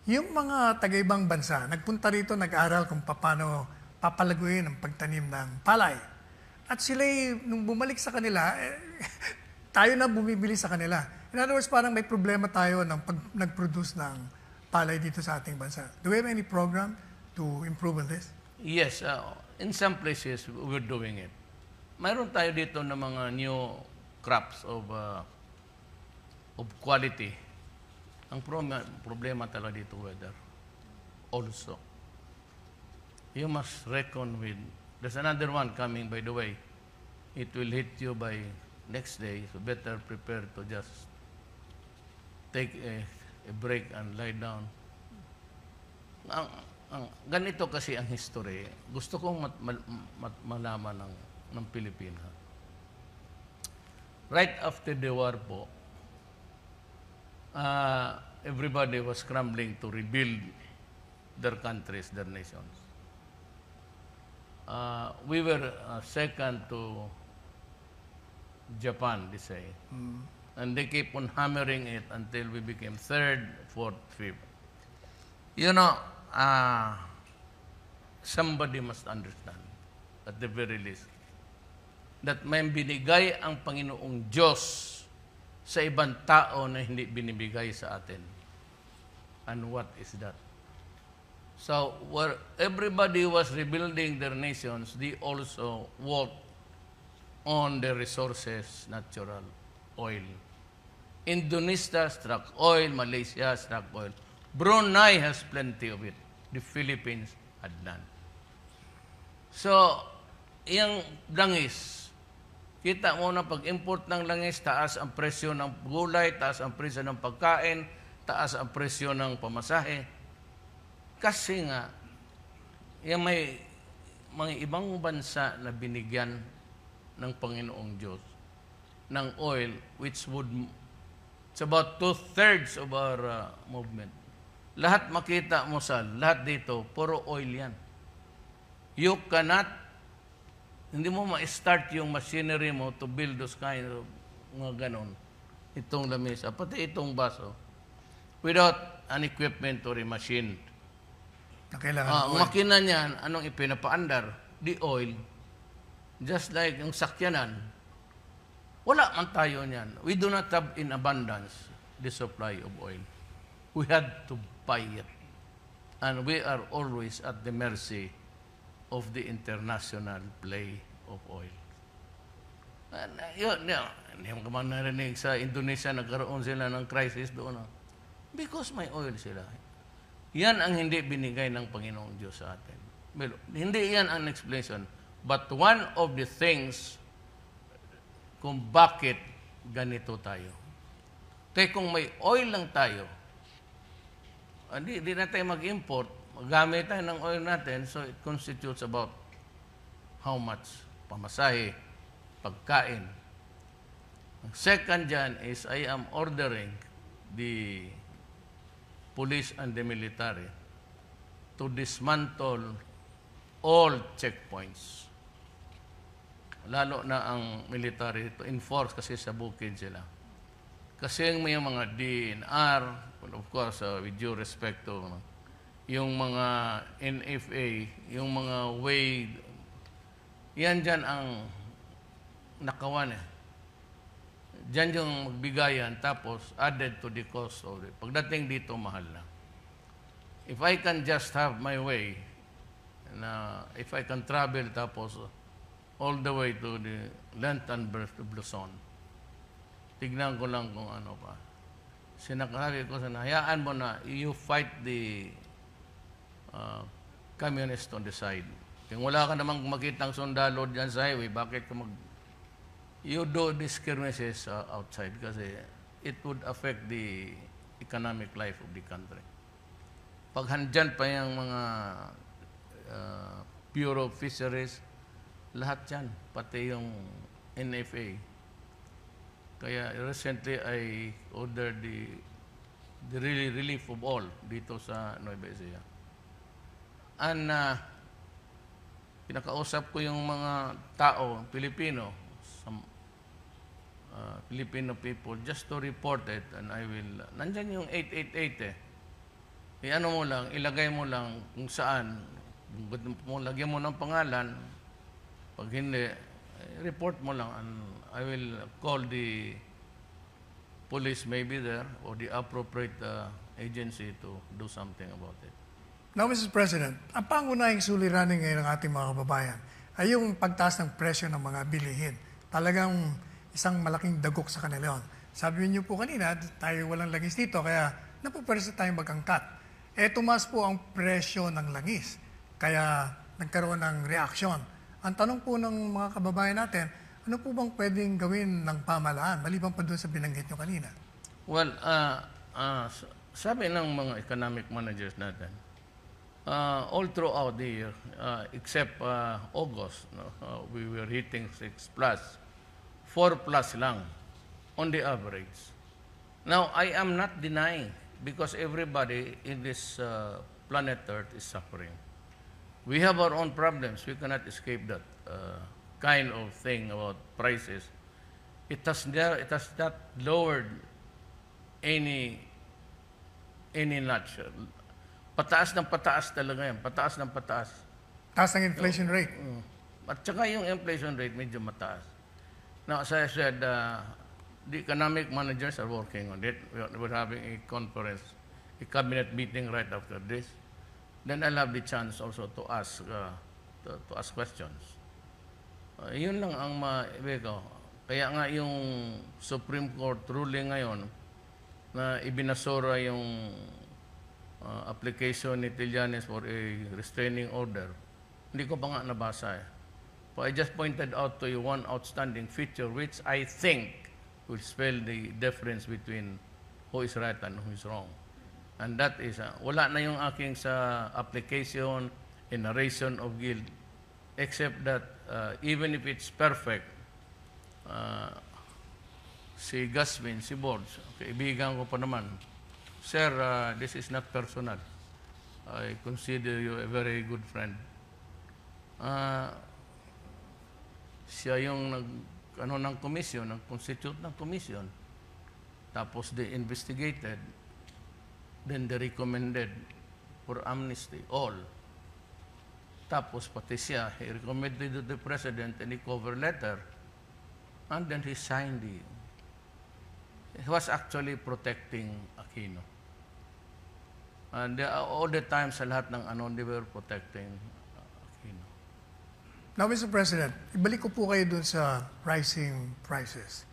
yung mga taga-ibang bansa, nagpunta rito, nag-aral kung paano papalaguin ang pagtanim ng palay. At sila, nung bumalik sa kanila, eh, tayo na bumibili sa kanila. In other words, parang may problema tayo ng pag nag-produce ng palay dito sa ating bansa. Do we have any program to improve on this? Yes, uh, in some places we're doing it. Mayroon tayo dito ng mga new crops of uh, of quality. Ang problema, problema talaga dito weather. Also, you must reckon with. There's another one coming, by the way. It will hit you by next day, so better prepare to just take a, a break and lie down. Ang, ang, ganito kasi ang history. Gusto kong mat, mal, mat, malaman ng, ng Pilipina. Right after the war po, uh, everybody was scrambling to rebuild their countries, their nations. Uh, we were uh, second to Japan, they say. And they keep on hammering it until we became third, fourth, fifth. You know, uh, somebody must understand, at the very least, that may binigay ang Panginoong Diyos sa ibang tao na hindi binibigay sa atin. And what is that? So, where everybody was rebuilding their nations, they also worked on the resources, natural oil. Indonesia struck oil, Malaysia struck oil. Brunei has plenty of it. The Philippines had none. So, yung langis, kita mo na pag-import ng langis, taas ang presyo ng gulay, taas ang presyo ng pagkain, taas ang presyo ng pamasahe. Kasi nga, yung may mga ibang bansa na binigyan ng Panginoong Diyos ng oil which would it's about two-thirds of our uh, movement. Lahat makita mo sa lahat dito, puro oil yan. You cannot, hindi mo ma-start yung machinery mo to build those kind of mga ganon. Itong lamesa, pati itong baso, without an equipment or a machine. Na kailangan ng ang oil. makina niyan, anong ipinapaandar? The oil. Just like yung sakyanan. Wala man tayo niyan. We do not have in abundance the supply of oil. We had to buy it. And we are always at the mercy of the international play of oil. And, uh, yun, yun, hindi mo man narinig sa Indonesia, nagkaroon sila ng crisis doon. ah. Because may oil sila. Yan ang hindi binigay ng Panginoong Diyos sa atin. Pero, hindi yan ang explanation. But one of the things kung bakit ganito tayo. Kaya kung may oil lang tayo, hindi, hindi na tayo mag-import, magamit tayo ng oil natin, so it constitutes about how much pamasahe, pagkain. Ang second dyan is I am ordering the police and the military to dismantle all checkpoints. Lalo na ang military to enforce kasi sa bukid sila. Kasi may mga DNR, well, of course, uh, with due respect to ano, yung mga NFA, yung mga way, yan dyan ang nakawan eh. Diyan yung magbigayan, tapos added to the cost of it. Pagdating dito, mahal na. If I can just have my way, na if I can travel tapos all the way to the Lantern Birth to Bluson, tignan ko lang kung ano pa. Sinakasabi ko hayaan mo na you fight the uh, communist on the side. Kung wala ka namang makitang sundalo dyan sa highway, bakit ka mag you do these skirmishes uh, outside kasi it would affect the economic life of the country. Pag handyan pa yung mga uh, Bureau of Fisheries, lahat yan, pati yung NFA. Kaya recently I ordered the the really relief of all dito sa Nueva Ecija. And uh, pinakausap ko yung mga tao, Pilipino, some, uh, Filipino people, just to report it and I will, nandyan yung 888 eh. I-ano mo lang, ilagay mo lang kung saan, lagyan mo ng pangalan, pag hindi, eh, report mo lang and I will call the police maybe there or the appropriate uh, agency to do something about it. Now, Mr. President, ang pangunahing suliranin ngayon ng ating mga kababayan ay yung pagtaas ng presyo ng mga bilihin. Talagang isang malaking dagok sa kanila yun. Sabi niyo po kanina, tayo walang langis dito, kaya napupwersa tayong magangkat. Eh, tumaas po ang presyo ng langis. Kaya nagkaroon ng reaksyon. Ang tanong po ng mga kababayan natin, ano po bang pwedeng gawin ng pamalaan, maliban pa doon sa binanggit nyo kanina? Well, uh, uh, sabi ng mga economic managers natin, uh, all throughout the year, uh, except uh, August, no, uh, we were hitting 6 plus, 4 plus lang on the average. Now, I am not denying because everybody in this uh, planet Earth is suffering. We have our own problems. We cannot escape that uh, kind of thing about prices. It has, it has not lowered any any notch. Pataas ng pataas talaga yan. Pataas ng pataas. Taas ng inflation rate. Mm. At saka yung inflation rate medyo mataas. Now, as I said, uh, the economic managers are working on it. We're having a conference, a cabinet meeting right after this. Then I'll have the chance also to ask, uh, to, to ask questions. Uh, yun lang ang maibig ko. Kaya nga yung Supreme Court ruling ngayon na ibinasura yung uh, application ni Trillanes for a restraining order, hindi ko pa nga nabasa eh. But I just pointed out to you one outstanding feature which I think will spell the difference between who is right and who is wrong. And that is, uh, wala na yung aking sa application in narration of guilt, except that uh, even if it's perfect, uh, si Gasmin, si Borges, kaibigan ko pa naman, Sir, uh, this is not personal. I consider you a very good friend. Uh, siya yung nag, ano ng komisyon, nag-constitute ng komisyon. Tapos they investigated, then they recommended for amnesty, all. Tapos pati siya, he recommended to the president any cover letter, and then he signed the... He was actually protecting Aquino. And uh, all the time sa lahat ng ano, they were protecting Aquino. Now, Mr. President, ibalik ko po kayo dun sa rising prices.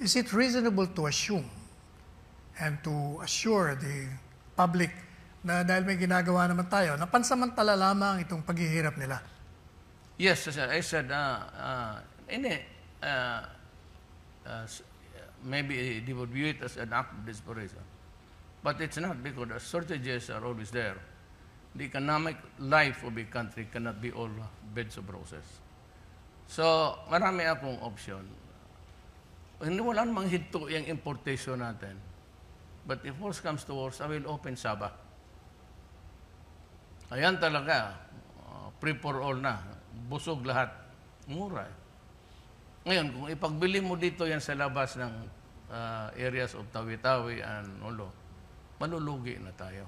Is it reasonable to assume and to assure the public na dahil may ginagawa naman tayo, na pansamantala lamang itong paghihirap nila? Yes, I said, uh, uh, hindi, uh, uh, s- maybe they would view it as an act of desperation. But it's not because the shortages are always there. The economic life of a country cannot be all beds of roses. So, marami akong option. Hindi wala namang hinto yung importation natin. But if worse comes to worse, I will open Sabah. Ayan talaga, uh, free for all na. Busog lahat. Mura. eh. Ngayon, kung ipagbili mo dito yan sa labas ng uh, areas of Tawi-Tawi and Ulo, malulugi na tayo.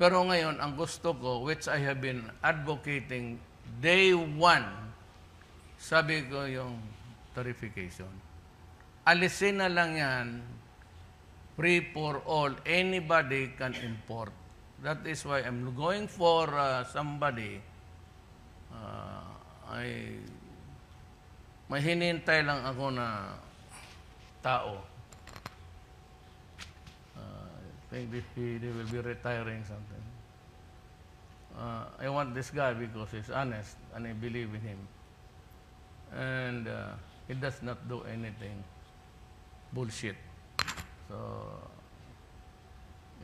Pero ngayon, ang gusto ko, which I have been advocating day one, sabi ko yung tarification. Alisin na lang yan, free for all. Anybody can import. That is why I'm going for uh, somebody. Uh, I, may hinintay lang ako na tao. Uh, I think he- they will be retiring something. Uh, I want this guy because he's honest and I believe in him. And uh, he does not do anything bullshit. So,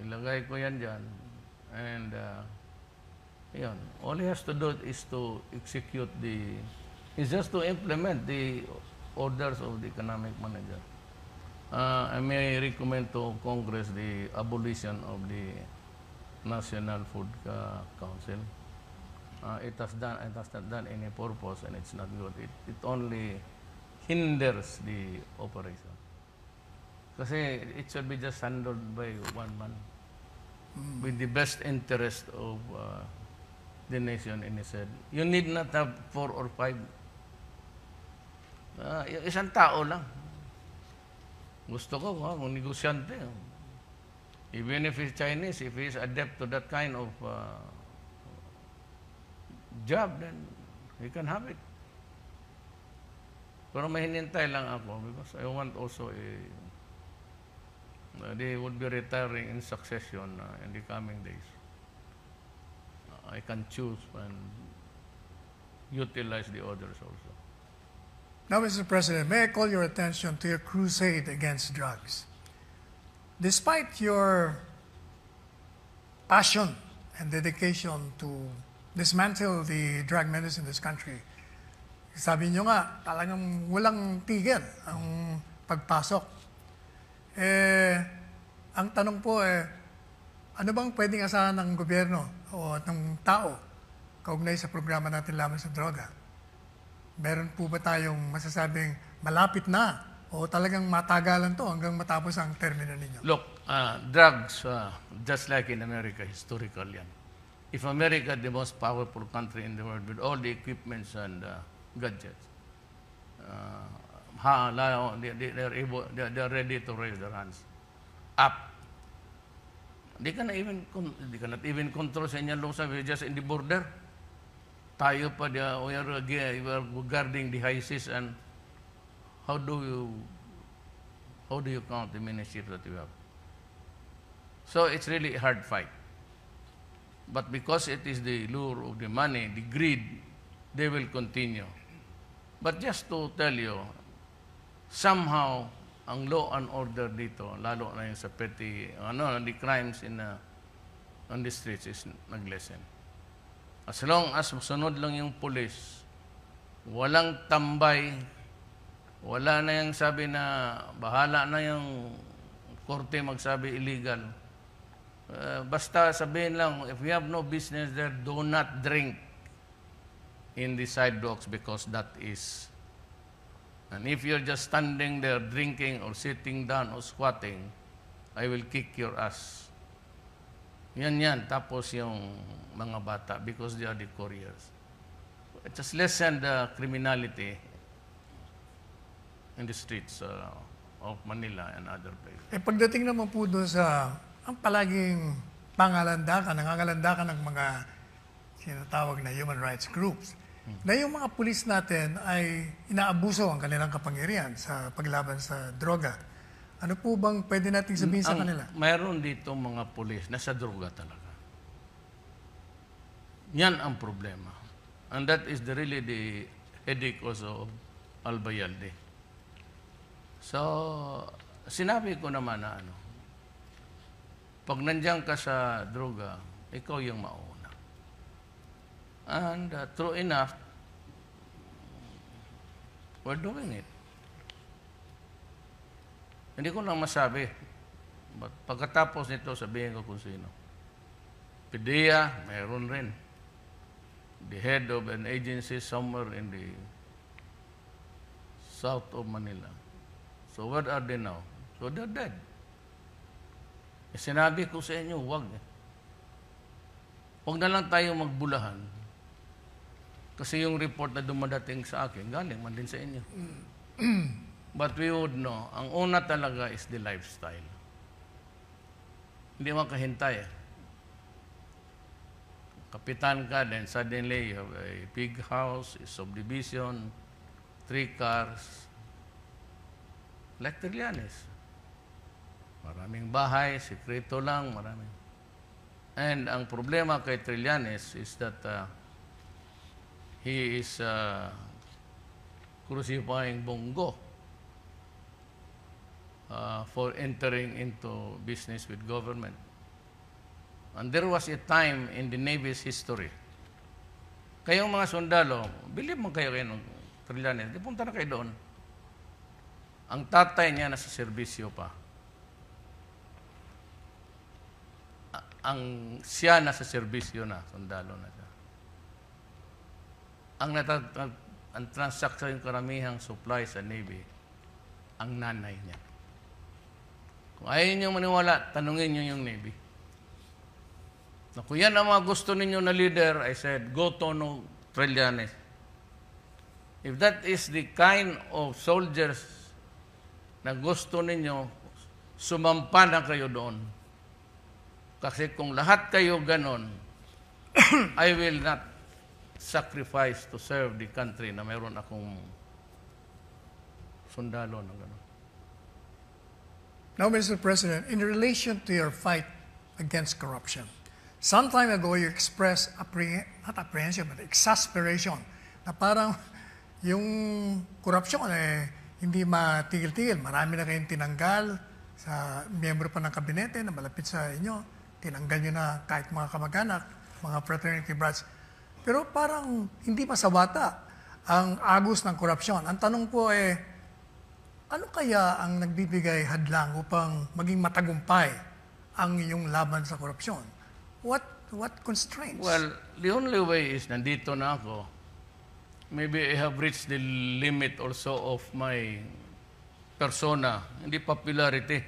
ilagay ko yan dyan. And, uh, yun. All he has to do is to execute the, is just to implement the orders of the economic manager. Uh, I may recommend to Congress the abolition of the National Food uh, Council. Uh, it has done, it has not done any purpose and it's not good. It, it only hinders the operation. Kasi it should be just handled by one man with the best interest of uh, the nation in his head. You need not have four or five. Uh, isang tao lang. Gusto ko, ha, kung negosyante. Even if he's Chinese, if he's adept to that kind of uh, job, then he can have it. Pero may hinintay lang ako because I want also a uh, they would be retiring in succession uh, in the coming days. Uh, I can choose and utilize the others also. Now, Mr. President, may I call your attention to your crusade against drugs? Despite your passion and dedication to dismantle the drug menace in this country, sabi nyo nga, talagang walang tigil ang pagpasok. Eh, ang tanong po eh, ano bang pwedeng asahan ng gobyerno o ng tao kaugnay sa programa natin laban sa droga? Meron po ba tayong masasabing malapit na o talagang matagalan to hanggang matapos ang termino ninyo? Look, uh, drugs, uh, just like in America, historical yan. If America, the most powerful country in the world with all the equipments and uh, gadgets, uh, ha, la, they, they, they're able, they're, they're ready to raise their hands up. They cannot even, they cannot even control sa inyong lusa, we're just in the border. Tayo pa, di- we are, we are guarding the high seas and how do you how do you count the ships that you have? So it's really a hard fight. But because it is the lure of the money, the greed, they will continue. But just to tell you, somehow, ang law and order dito, lalo na yung sa petty, ano, the crimes in uh, on the streets is naglesen. As long as sunod lang yung police, walang tambay, wala na yung sabi na bahala na yung korte magsabi illegal. Uh, basta sabihin lang, if you have no business there, do not drink in the sidewalks because that is. And if you're just standing there drinking or sitting down or squatting, I will kick your ass. Yan yan. Tapos yung mga bata because they are the couriers. Just lessen the criminality in the streets uh, of Manila and other places. Eh pagdating naman po doon sa ang palaging pangalandakan, nangangalandakan ng mga sinatawag na human rights groups, na yung mga pulis natin ay inaabuso ang kanilang kapangyarihan sa paglaban sa droga. Ano po bang pwede nating sabihin sa Ang- kanila? Mayroon dito mga pulis na sa droga talaga. Yan ang problema. And that is the, really the headache also of Albayalde. So, sinabi ko naman na ano, pag nandiyan ka sa droga, ikaw yung mauna. And uh, true enough, we're doing it. Hindi ko lang masabi. But pagkatapos nito, sabihin ko kung sino. PIDEA, mayroon rin. The head of an agency somewhere in the south of Manila. So where are they now? So they're dead. Eh, sinabi ko sa inyo, huwag. Eh. Na lang tayo magbulahan. Kasi yung report na dumadating sa akin, galing man din sa inyo. But we would know, ang una talaga is the lifestyle. Hindi makahintay. Kapitan ka, then suddenly you have a big house, a subdivision, three cars, like Trillanes. Maraming bahay, sekreto lang, maraming. And ang problema kay Trillanes is that uh, he is uh, crucifying Bongo uh, for entering into business with government. And there was a time in the Navy's history. Kayong mga sundalo, believe mo kayo kayo ng Trillanes, di punta na kayo doon. Ang tatay niya nasa serbisyo pa. Ang siya nasa serbisyo na, sundalo na siya. Ang, nata- ang transaction karamihang supply sa Navy, ang nanay niya. Kung ayaw niyo maniwala, tanungin niyo yung Navy. Na kung yan ang mga gusto ninyo na leader, I said, go Tono Trillanes. If that is the kind of soldiers na gusto ninyo, sumampa na kayo doon. Kasi kung lahat kayo ganon, I will not sacrifice to serve the country na mayroon akong sundalo na ganon. Now, Mr. President, in relation to your fight against corruption, some time ago you expressed appreh- not apprehension but exasperation na parang yung korupsyon eh hindi matigil-tigil. Marami na kayong tinanggal sa miyembro pa ng kabinete na malapit sa inyo. Tinanggal nyo na kahit mga kamag-anak, mga fraternity brats. Pero parang hindi masawata ang agos ng korupsyon. Ang tanong po eh, ano kaya ang nagbibigay hadlang upang maging matagumpay ang iyong laban sa korupsyon? What what constraints? Well, the only way is nandito na ako. Maybe I have reached the limit also of my persona, hindi popularity.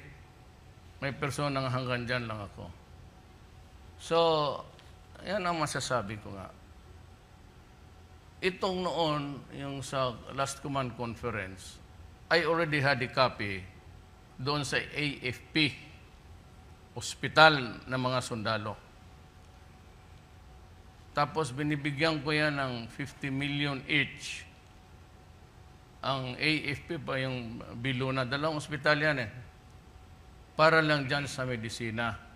May persona hanggang dyan lang ako. So, yan ang masasabi ko nga. Itong noon, yung sa last command conference, I already had a copy doon sa AFP, ospital ng mga sundalo. Tapos binibigyan ko yan ng 50 million each. Ang AFP pa yung bilo na. Dalawang ospital yan eh. Para lang dyan sa medisina.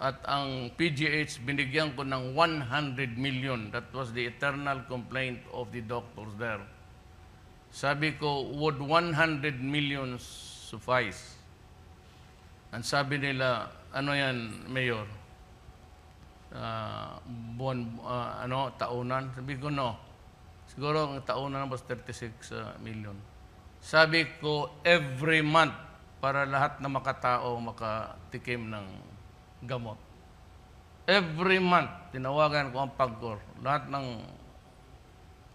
At ang PGH, binigyan ko ng 100 million. That was the eternal complaint of the doctors there. Sabi ko, would 100 million suffice? Ang sabi nila, ano yan, Mayor? uh, buwan, uh, ano, taunan. Sabi ko, no. Siguro ang taunan was 36 uh, million. Sabi ko, every month para lahat na makatao makatikim ng gamot. Every month, tinawagan ko ang pagkor. Lahat ng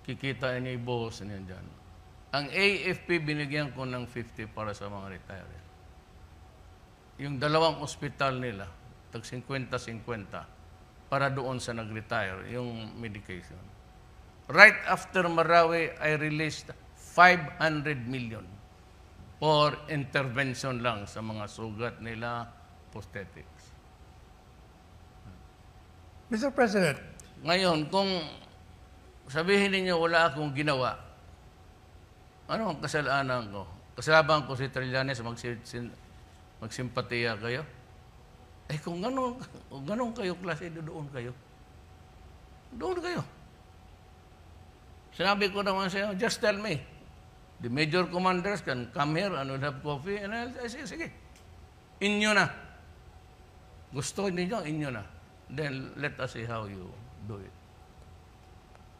kikita niya ibuhos niya dyan. Ang AFP binigyan ko ng 50 para sa mga retired. Yung dalawang ospital nila, tag 50-50 para doon sa nag-retire, yung medication. Right after Marawi, I released 500 million for intervention lang sa mga sugat nila, prosthetics. Mr. President, Ngayon, kung sabihin ninyo wala akong ginawa, ano ang kasalanan ko? Kasalaban ko si Trillanes, magsi- sin- magsimpatiya kayo? Eh kung ganun, kung ganun kayo klase, doon kayo. Doon kayo. Sinabi ko naman sa inyo, just tell me. The major commanders can come here and we'll have coffee. And I'll say, sige. Inyo na. Gusto ninyo, inyo na. Then let us see how you do it.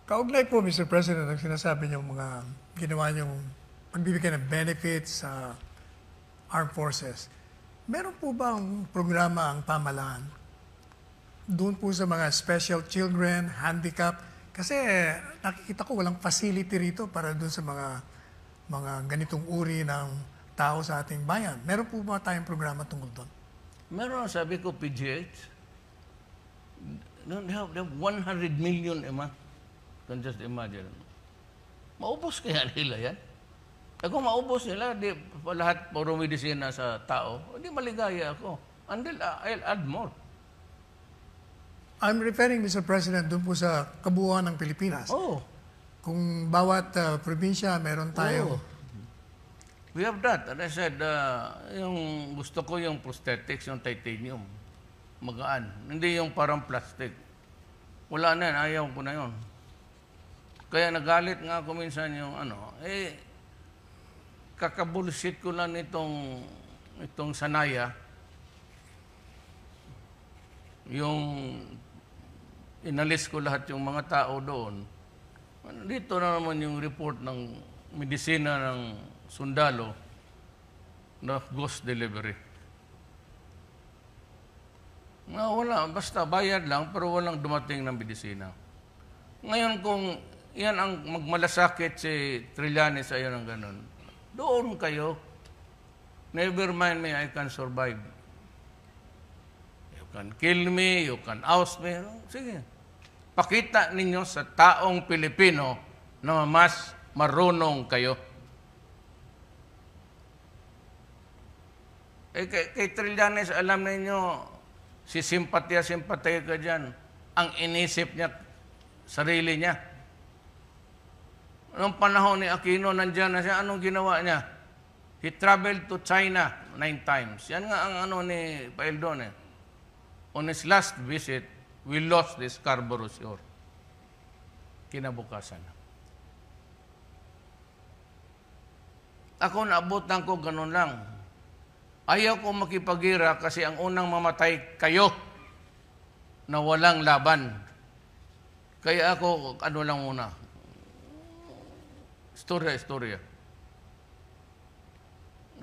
kaugnay po, Mr. President, ang sinasabi niyong mga ginawa niyong pagbibigay ng benefits sa armed forces. Meron po bang programa ang pamalaan doon po sa mga special children, handicap? Kasi nakikita ko walang facility rito para doon sa mga mga ganitong uri ng tao sa ating bayan. Meron po ba tayong programa tungkol doon? Meron, sabi ko, PGH. No, They have, they have 100 million a month. Can just imagine. Maubos kaya nila yan? Eh kung maubos nila, di pa lahat puro medisina sa tao, di maligaya ako. Until uh, I'll add more. I'm referring, Mr. President, doon po sa kabuuan ng Pilipinas. Oh, Kung bawat uh, probinsya meron tayong oh. We have that. And I said, uh, yung gusto ko yung prosthetics, yung titanium. Magaan. Hindi yung parang plastic. Wala na yan. Ayaw ko na yun. Kaya nagalit nga ako minsan yung ano, eh, kakabulshit ko lang itong, itong sanaya. Yung inalis ko lahat yung mga tao doon. Dito na naman yung report ng medisina ng sundalo na ghost delivery. Na wala, basta bayad lang pero walang dumating ng medisina. Ngayon kung yan ang magmalasakit si Trillanes sa'yo ng ganun, doon kayo. Never mind me, I can survive. You can kill me, you can oust me. Sige. Pakita ninyo sa taong Pilipino na mas marunong kayo. Eh, kay, kay Trillanes, alam ninyo, si simpatya-simpatya ka dyan. Ang inisip niya, sarili niya. Noong panahon ni Aquino, nandyan na siya. Anong ginawa niya? He traveled to China nine times. Yan nga ang ano ni Paildon eh. On his last visit, we lost the Scarborough Shore. Kinabukasan. Ako naabutan ko ganun lang. Ayaw ko makipagira kasi ang unang mamatay kayo na walang laban. Kaya ako, ano lang muna, Istorya, istorya.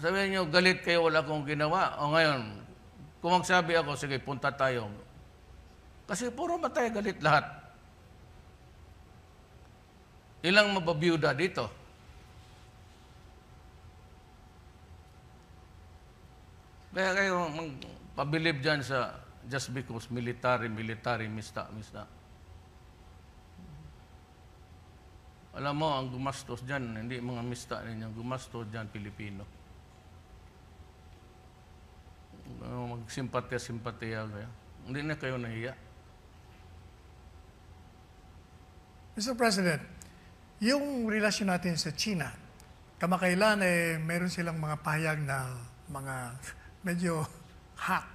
Sabihin niyo, galit kayo, wala akong ginawa. O ngayon, kung magsabi ako, sige, punta tayo. Kasi puro matay, galit lahat. Ilang mababiyuda dito? Kaya kayo pabilib dyan sa just because military, military, mista, mista. Alam mo, ang gumastos dyan, hindi mga mista ninyo, gumastos dyan, Pilipino. Uh, Magsimpatya-simpatya kayo. Hindi na kayo nahiya. Mr. President, yung relasyon natin sa China, kamakailan eh meron silang mga pahayag na mga medyo hot.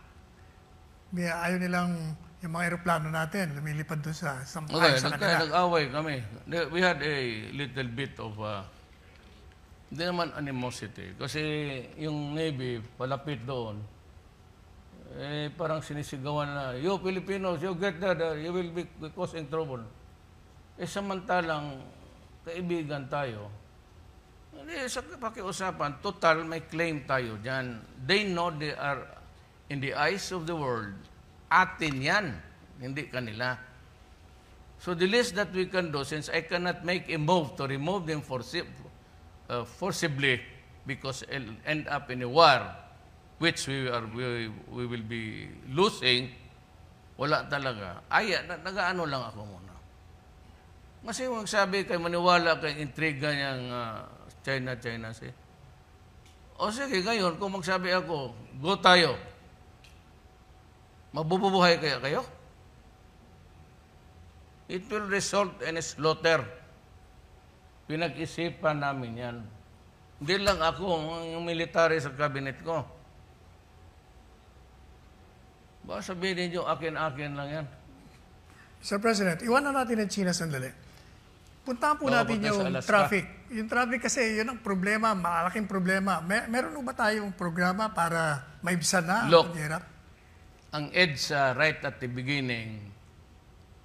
May ayaw nilang yung mga eroplano natin lumilipad doon sa sa, Okay, sa nag- kanila. nag-away kami. We had a little bit of, uh, hindi naman animosity. Kasi yung Navy, palapit doon, eh, parang sinisigawan na, you Filipinos, you get that, uh, you will be causing trouble. Eh, samantalang, kaibigan tayo, hindi, sa pakiusapan, total, may claim tayo dyan. They know they are, in the eyes of the world, atin yan, hindi kanila. So the least that we can do, since I cannot make a move to remove them forci- uh, forcibly because it'll end up in a war, which we are we, we will be losing, wala talaga. Ay, na, nag-ano lang ako muna. Kasi magsabi kay maniwala kay intriga niyang ah, China, China si. O sige, ngayon, kung magsabi ako, go tayo. Mabubuhay kaya kayo? It will result in a slaughter. Pinag-isipan namin yan. Hindi lang ako, yung military sa cabinet ko. Baka sabihin ninyo, akin-akin lang yan. Mr. President, iwanan natin ang China sandali. Puntahan po Oo, natin yung traffic. Yung traffic kasi, yun ang problema, malaking problema. Mer- meron ba tayong programa para maibsan na ang Look. paghirap? Ang EDSA, right at the beginning,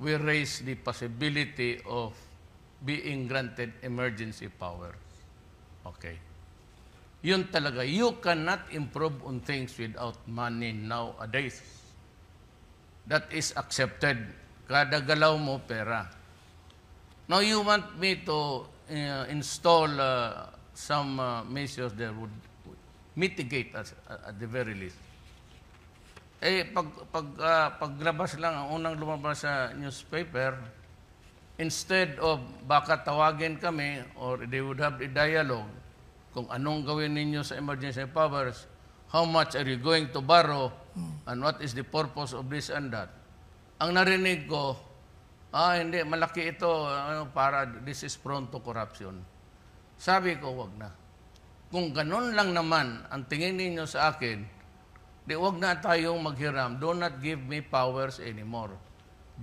we raised the possibility of being granted emergency powers. Okay. Yun talaga. You cannot improve on things without money nowadays. That is accepted. Kada galaw mo, pera. Now, you want me to uh, install uh, some uh, measures that would mitigate us uh, at the very least. Eh, pag, pag, ah, paglabas lang, ang unang lumabas sa newspaper, instead of baka tawagin kami or they would have a dialogue kung anong gawin ninyo sa emergency powers, how much are you going to borrow, and what is the purpose of this and that. Ang narinig ko, ah, hindi, malaki ito, ano, para this is prone to corruption. Sabi ko, wag na. Kung ganun lang naman ang tingin ninyo sa akin, di wag na tayong maghiram. Do not give me powers anymore.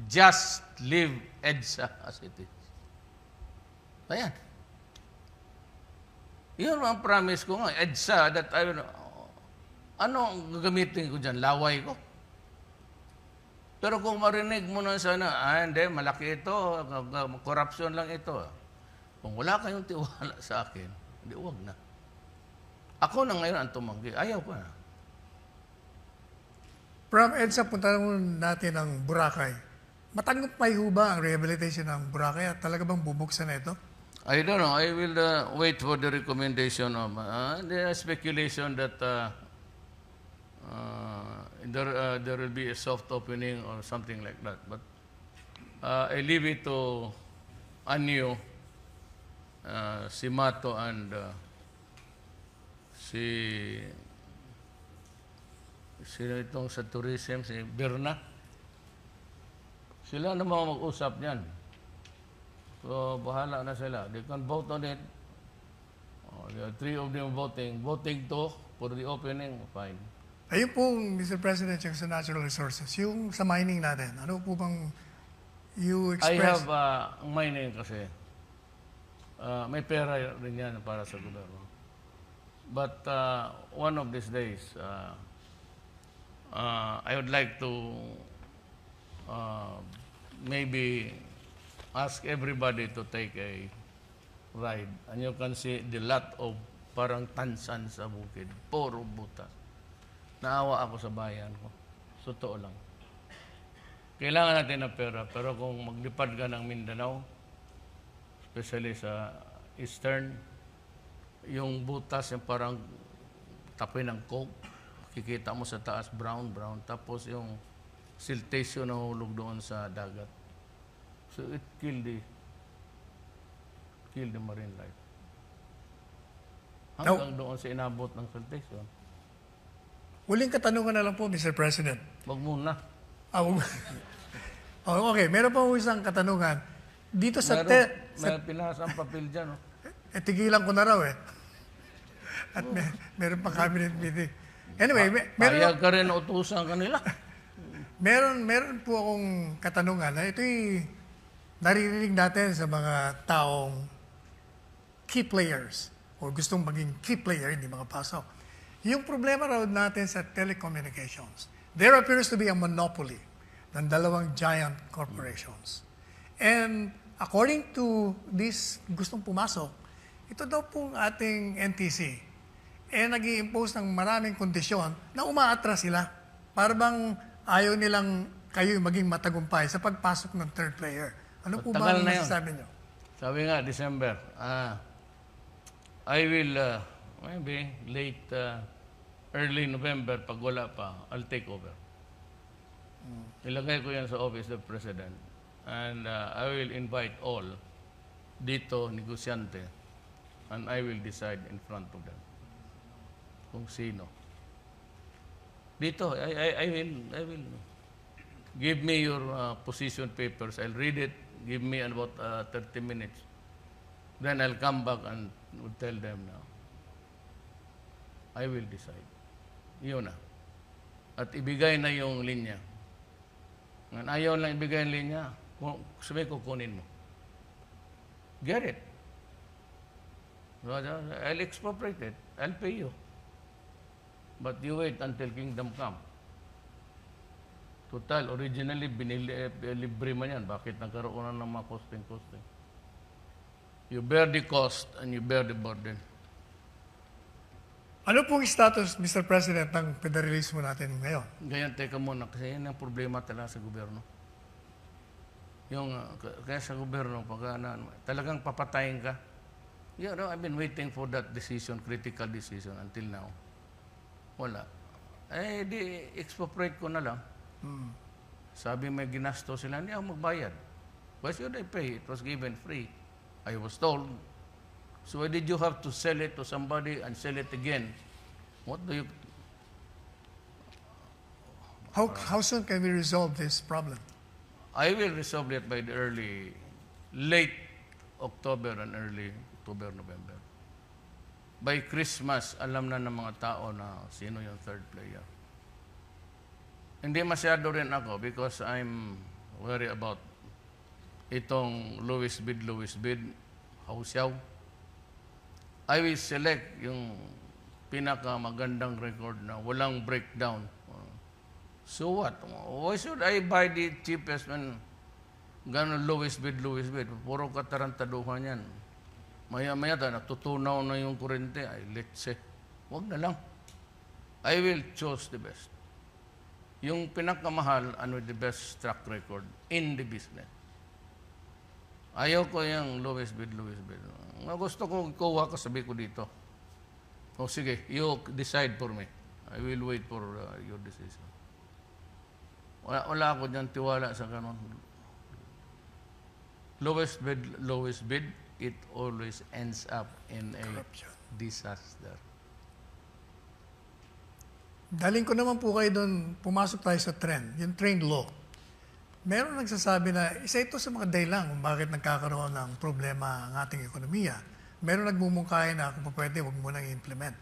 Just leave EDSA as it is. Ayan. Yun ang promise ko nga. EDSA that I will, ano ang gagamitin ko dyan? Laway ko? Pero kung marinig mo na sana, ah, hindi, malaki ito, corruption lang ito. Kung wala kayong tiwala sa akin, hindi, wag na. Ako na ngayon ang tumanggi. Ayaw ko na. From EDSA, punta natin ang Boracay. Matagumpay ho ba ang rehabilitation ng Boracay at talaga bang bubuksan na ito? I don't know. I will uh, wait for the recommendation of uh, the speculation that uh, there uh, there will be a soft opening or something like that. But uh, I leave it to Anyo, uh, si Mato, and uh, si sino itong sa tourism, si Berna. Sila naman mag-usap niyan. So, bahala na sila. They can vote on it. Oh, there are three of them voting. Voting to for the opening, fine. Ayun po, Mr. President, yung sa natural resources, yung sa mining natin, ano po bang you I express? have uh, ang mining kasi. Uh, may pera rin yan para sa gobyerno. But uh, one of these days, uh, uh, I would like to uh, maybe ask everybody to take a ride. And you can see the lot of parang tansan sa bukid. Puro butas. Naawa ako sa bayan ko. So, totoo lang. Kailangan natin ng pera, pero kung maglipad ka ng Mindanao, especially sa eastern, yung butas yung parang tapoy ng coke, kikita mo sa taas brown, brown, tapos yung siltation na hulog doon sa dagat. So it killed the killed the marine life. Hanggang doon sa inabot ng siltation. Huling katanungan na lang po, Mr. President. Wag muna. Ah, wag- oh, okay, meron pa po isang katanungan. Dito sa, Meron, te, may pinasang papel dyan. Oh. eh, tigilan ko na raw eh. At may, meron pa cabinet meeting. Anyway, may, meron, Payag ka rin utusan kanila. meron, meron po akong katanungan ito'y naririnig natin sa mga taong key players o gustong maging key player, hindi mga pasok. Yung problema raw natin sa telecommunications, there appears to be a monopoly ng dalawang giant corporations. And according to this gustong pumasok, ito daw pong ating NTC, eh nag impose ng maraming kondisyon na umaatras sila. Para bang ayaw nilang kayo maging matagumpay sa pagpasok ng third player. Ano po ba ang masasabi nyo? Sabi nga, December, ah, I will, uh, maybe late uh, early November, pag wala pa, I'll take over. Ilagay ko yan sa Office of President. And uh, I will invite all dito, negosyante, and I will decide in front of them kung sino. Dito, I, I, I will, I will. Give me your uh, position papers. I'll read it. Give me about uh, 30 minutes. Then I'll come back and tell them now. I will decide. Yun na. At ibigay na yung linya. Ngan ayaw lang ibigay ang linya, sabi ko, kunin mo. Get it. So, I'll expropriate it. I'll pay you. But you wait until kingdom come. Total, originally, binili, eh, libre man yan. Bakit nagkaroon na ng mga costing-costing? You bear the cost and you bear the burden. Ano pong status, Mr. President, ng federalismo natin ngayon? Ganyan, teka muna, kasi yan ang problema talaga sa gobyerno. Yung, uh, kaya sa gobyerno, pag uh, na, talagang papatayin ka. You know, I've been waiting for that decision, critical decision, until now. Wala. Eh, di, expropriate ko na lang. Sabi may ginasto sila, hindi ako magbayad. Why should I pay? It was given free. I was told. So why did you have to sell it to somebody and sell it again? What do you How, how soon can we resolve this problem? I will resolve it by the early, late October and early October, November. By Christmas, alam na ng mga tao na sino yung third player. Hindi masyado rin ako because I'm worried about itong lowest bid, lowest bid, Hausiaw. I will select yung pinakamagandang record na walang breakdown. So what? Why should I buy the cheapest when gano'n lowest bid, lowest bid? Puro katarantaduhan yan. Maya-maya ta, natutunaw na yung kurente. Ay, let's say. Huwag na lang. I will choose the best. Yung pinakamahal with the best track record in the business. Ayaw ko yung lowest bid, lowest bid. Gusto ko kuha ka, sabi ko dito. O sige, you decide for me. I will wait for uh, your decision. Wala, wala ako dyan tiwala sa ganon. Lowest bid, lowest bid, it always ends up in a Corruption. disaster. Daling ko naman po kayo doon, pumasok tayo sa trend, yung trend law. Meron nagsasabi na isa ito sa mga dahilan kung bakit nagkakaroon ng problema ang ating ekonomiya. Meron nagmumungkahi na kung pwede, huwag mo nang i-implement.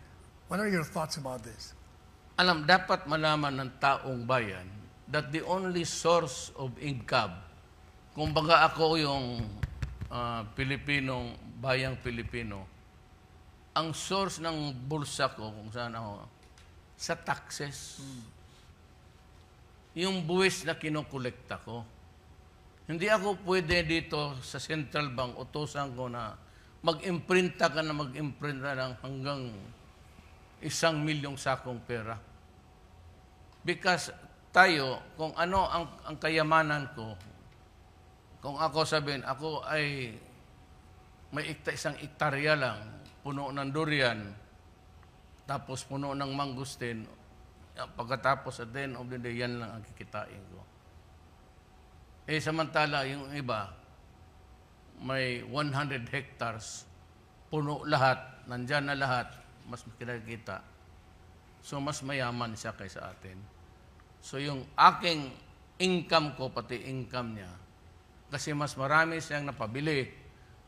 What are your thoughts about this? Alam, dapat malaman ng taong bayan that the only source of income, kung baga ako yung ah, Pilipinong, bayang Pilipino, ang source ng bulsa ko, kung saan ako, sa taxes. Yung buwis na kinukolekta ko. Hindi ako pwede dito sa central bank, utosan ko na mag-imprinta ka na mag-imprinta ng hanggang isang milyong sakong pera. Because tayo, kung ano ang, ang kayamanan ko, kung ako sabihin, ako ay may ikta, isang iktarya lang, puno ng durian, tapos puno ng mangustin, pagkatapos at the of the day, yan lang ang kikitain ko. Eh, samantala, yung iba, may 100 hectares, puno lahat, nandyan na lahat, mas kinakita. So, mas mayaman siya kaysa atin. So, yung aking income ko, pati income niya, kasi mas marami siyang napabili,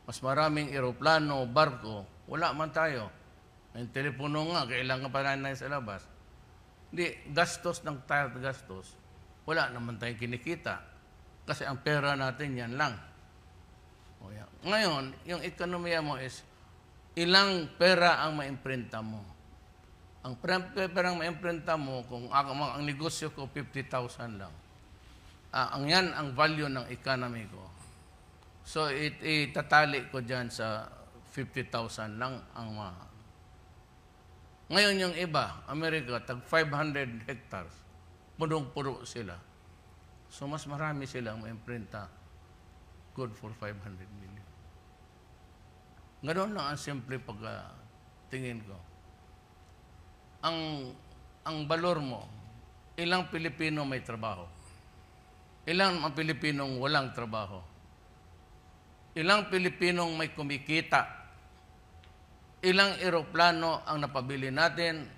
mas maraming eroplano, barko, wala man tayo. Yung telepono nga, kailangan pa na sa labas. Hindi, gastos ng tayo gastos, wala naman tayong kinikita. Kasi ang pera natin yan lang. O yan. Ngayon, yung ekonomiya mo is, ilang pera ang maimprinta mo. Ang perang maimprinta mo, kung ako, ang negosyo ko, 50,000 lang. Ah, ang yan ang value ng economy ko. So, it, itatali ko dyan sa 50,000 lang ang ma. Ngayon yung iba, Amerika, tag 500 hectares, punong-puno sila. So, mas marami silang maimprinta. Good for 500 million. Ganon lang ang simple pag ah, tingin ko. Ang ang balor mo, ilang Pilipino may trabaho? Ilang ang Pilipinong walang trabaho? Ilang Pilipinong may kumikita? Ilang eroplano ang napabili natin?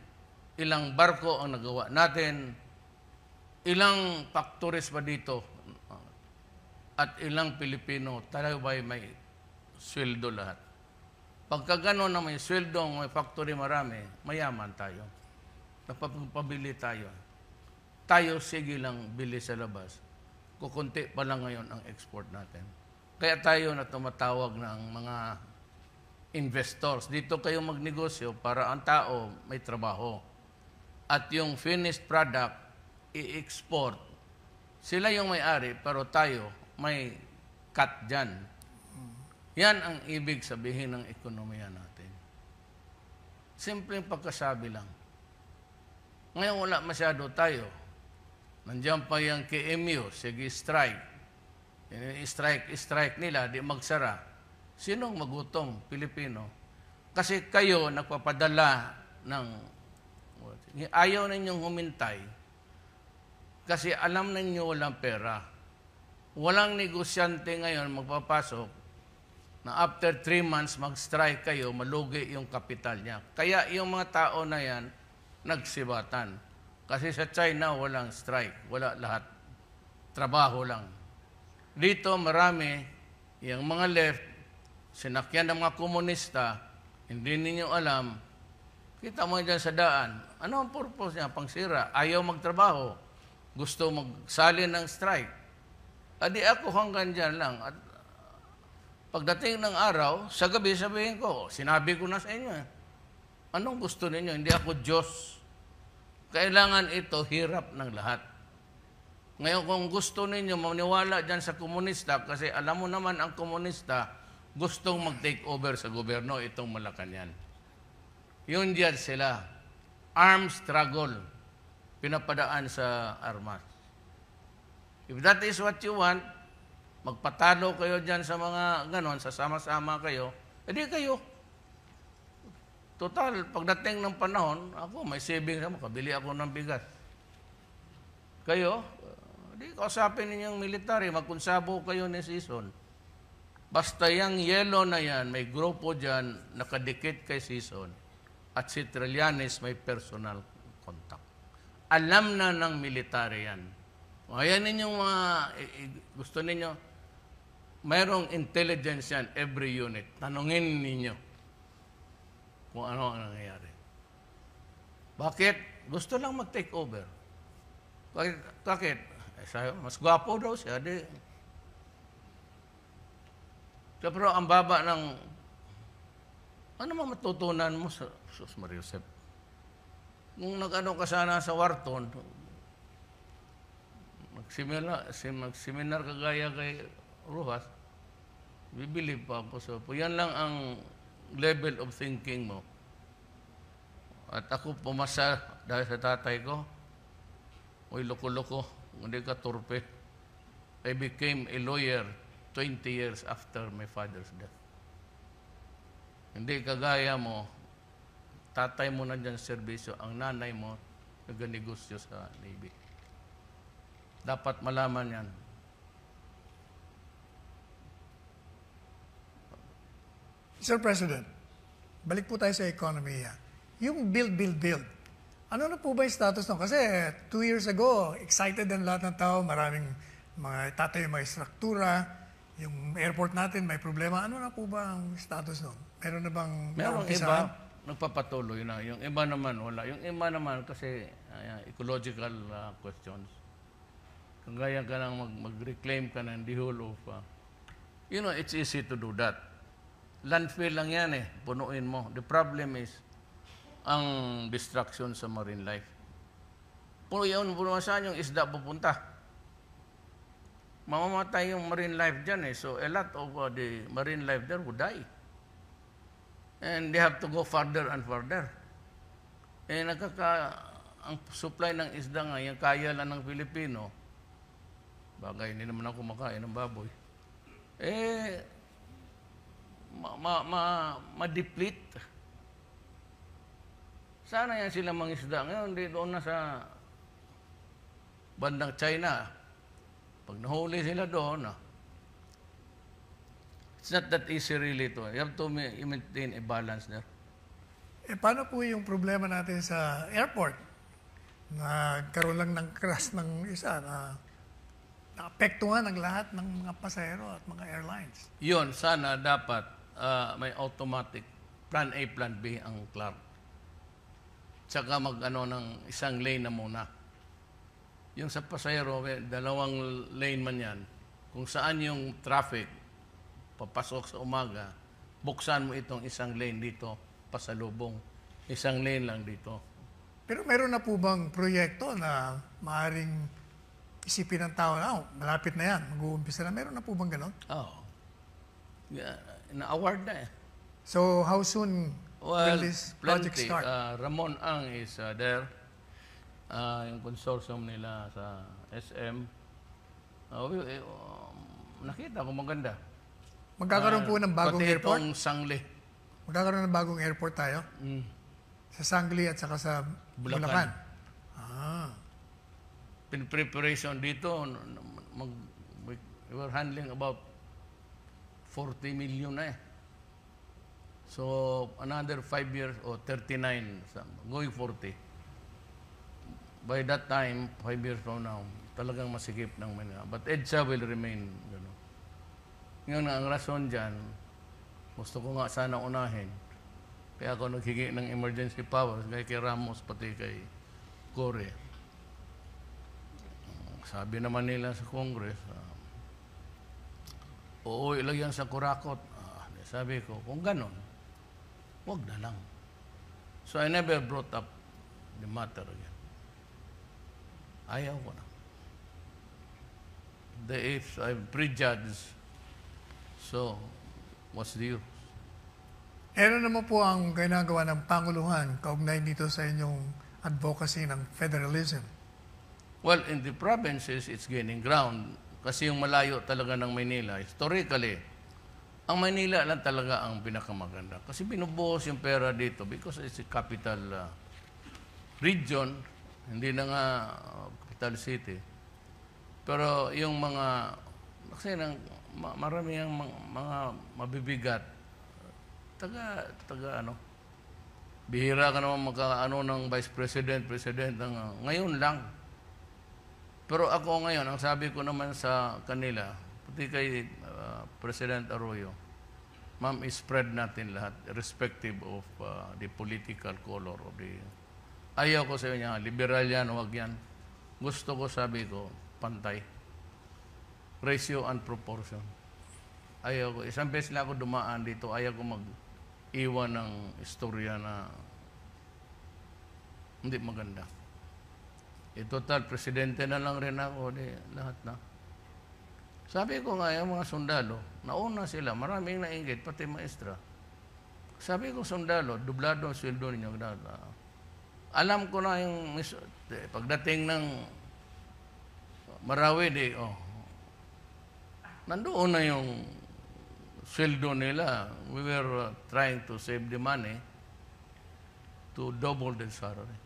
Ilang barko ang nagawa natin? Ilang factories ba dito? At ilang Pilipino talaga ba may sweldo lahat? Pagka gano'n na may sweldo, may factory marami, mayaman tayo. Napapabili tayo. Tayo sige lang bili sa labas. Kukunti pa lang ngayon ang export natin. Kaya tayo na tumatawag ng mga investors. Dito kayo magnegosyo para ang tao may trabaho. At yung finished product, i-export. Sila yung may-ari, pero tayo may cut dyan. Yan ang ibig sabihin ng ekonomiya natin. Simpleng pagkasabi lang. Ngayon wala masyado tayo. Nandiyan pa yung KMU, sige strike. Strike, strike nila, di magsara. Sinong magutom? Pilipino. Kasi kayo nagpapadala ng... Ayaw ninyong humintay kasi alam ninyo walang pera. Walang negosyante ngayon magpapasok na after three months mag-strike kayo, malugi yung kapital niya. Kaya yung mga tao na yan, nagsibatan. Kasi sa China, walang strike. Wala lahat. Trabaho lang. Dito, marami, yung mga left, sinakyan ng mga komunista, hindi ninyo alam, kita mo dyan sa daan, ano ang purpose niya? Pangsira. Ayaw magtrabaho. Gusto magsali ng strike. Adi ako hanggang dyan lang. At pagdating ng araw, sa gabi sabihin ko, sinabi ko na sa inyo, eh, anong gusto ninyo? Hindi ako Diyos. Kailangan ito hirap ng lahat. Ngayon kung gusto ninyo maniwala dyan sa komunista, kasi alam mo naman ang komunista, gustong mag-take over sa gobyerno itong Malacanang. Yun dyan sila. Armed struggle. Pinapadaan sa armas. If that is what you want, magpatalo kayo dyan sa mga ganon, sasama-sama kayo, edi kayo. Total, pagdating ng panahon, ako may savings ako, kabili ako ng bigas. Kayo, di kausapin ninyong military, magkunsabo kayo ni season. Basta yung yellow na yan, may grupo dyan, nakadikit kay season. At si Trillanes may personal contact. Alam na ng military yan. Ayan ninyong mga, gusto ninyo, mayroong intelligence yan, every unit. Tanungin ninyo kung ano ang nangyayari. Bakit? Gusto lang mag-take over. Bakit? Bakit? Eh, sayo, mas gwapo daw siya. Di. Pero ang baba ng... Ano mga matutunan mo sa Sus Maria Josep? Nung nag-ano ka sana sa Wharton, magseminar, magseminar kagaya kay Rojas, bibili pa ako sa po. Yan lang ang level of thinking mo. At ako pumasa dahil sa tatay ko, Uy, loko-loko, hindi ka turpe. I became a lawyer 20 years after my father's death. Hindi kagaya mo, tatay mo na dyan serbisyo, ang nanay mo naganegosyo sa Navy. Dapat malaman yan. Mr. President, balik po tayo sa ekonomiya. Yung build, build, build. Ano na po ba yung status nung? Kasi two years ago, excited ang lahat ng tao. Maraming mga tatayo may struktura. Yung airport natin may problema. Ano na po ba ang status nun? Meron na bang naumpisahan? iba, nagpapatuloy na. Yung iba naman, wala. Yung iba naman, kasi uh, ecological uh, questions. Kung gaya ka lang mag- mag-reclaim ka ng the whole of... Uh, you know, it's easy to do that. Landfill lang yan eh, punuin mo. The problem is, ang destruction sa marine life. Puno yun, puno saan yung isda pupunta. Mamamatay yung marine life dyan eh. So a lot of uh, the marine life there would die. And they have to go further and further. Eh, nagkaka, ang supply ng isda nga, yung kaya lang ng Pilipino, bagay, hindi naman ako makain ng baboy, eh, ma, ma, ma, ma-deplete. Sana yan sila mangisda. Ngayon, di doon na sa bandang China. Pag nahuli sila doon, ah, it's not that easy really to. You have to ma- maintain a balance there. Eh, paano po yung problema natin sa airport? Nagkaroon lang ng crash ng isa na naapektuhan ang lahat ng mga pasahero at mga airlines. Yun, sana dapat ah, may automatic plan A, plan B ang Clark. Tsaka mag ano ng isang lane na muna. Yung sa pasahero, may dalawang lane man yan. Kung saan yung traffic, papasok sa umaga, buksan mo itong isang lane dito, pasalubong. Isang lane lang dito. Pero meron na po bang proyekto na maaaring isipin ng tao na, oh, malapit na yan, mag-uumpisa na. Meron na po bang ganon? Oh. Yeah, na-award na eh. So, how soon Well, will this project plenty. start? Uh, Ramon Ang is uh, there. Uh, yung consortium nila sa SM. Uh, we- eh, um, nakita ko maganda. Magkakaroon po ng bagong Pati airport? itong Sangli. Magkakaroon ng bagong airport tayo? Mm. Sa Sangli at saka sa Bulacan. Bulacan. Ah. In preparation dito, mag, we, we were handling about 40 million na eh. So, another 5 years or 39, some- going 40. By that time, 5 years from now, talagang masikip ng Manila. But EDSA will remain. Gano. Ngayon, ang rason dyan, gusto ko nga sana unahin. Kaya ako naghingi ng emergency powers kay kay Ramos pati kay Core. Sabi naman nila sa Congress, uh, oo, ilagyan sa kurakot. Ah, sabi ko, kung ganon, wag na lang. So I never brought up the matter again. Ayaw ko na. The if I'm prejudged, so what's the use? Ano naman po ang ginagawa ng Panguluhan kaugnay dito sa inyong advocacy ng federalism? Well, in the provinces, it's gaining ground. Kasi yung malayo talaga ng Maynila, historically, ang Maynila lang talaga ang pinakamaganda. Kasi binubuhos yung pera dito because it's a capital uh, region, hindi na nga capital city. Pero yung mga, kasi nang, ma- marami ang mga, mabibigat, taga, taga ano, bihira ka naman magkaano ng vice president, president, ng, ngayon lang. Pero ako ngayon, ang sabi ko naman sa kanila, pati kay uh, President Arroyo, ma'am, spread natin lahat, irrespective of uh, the political color of the... Ayaw ko sa inyo, liberal yan, huwag yan. Gusto ko, sabi ko, pantay. Ratio and proportion. Ayaw ko. Isang beses lang ako dumaan dito, ayaw ko mag-iwan ng istorya na hindi maganda. Eh, total, presidente na lang rin ako, di, lahat na. Sabi ko nga, yung mga sundalo, nauna sila, maraming nainggit, pati maestra. Sabi ko, sundalo, dublado ang sweldo ninyo. Dada. Alam ko na yung, pagdating ng Marawi, di, oh, nandoon na yung sweldo nila. We were uh, trying to save the money to double the salary.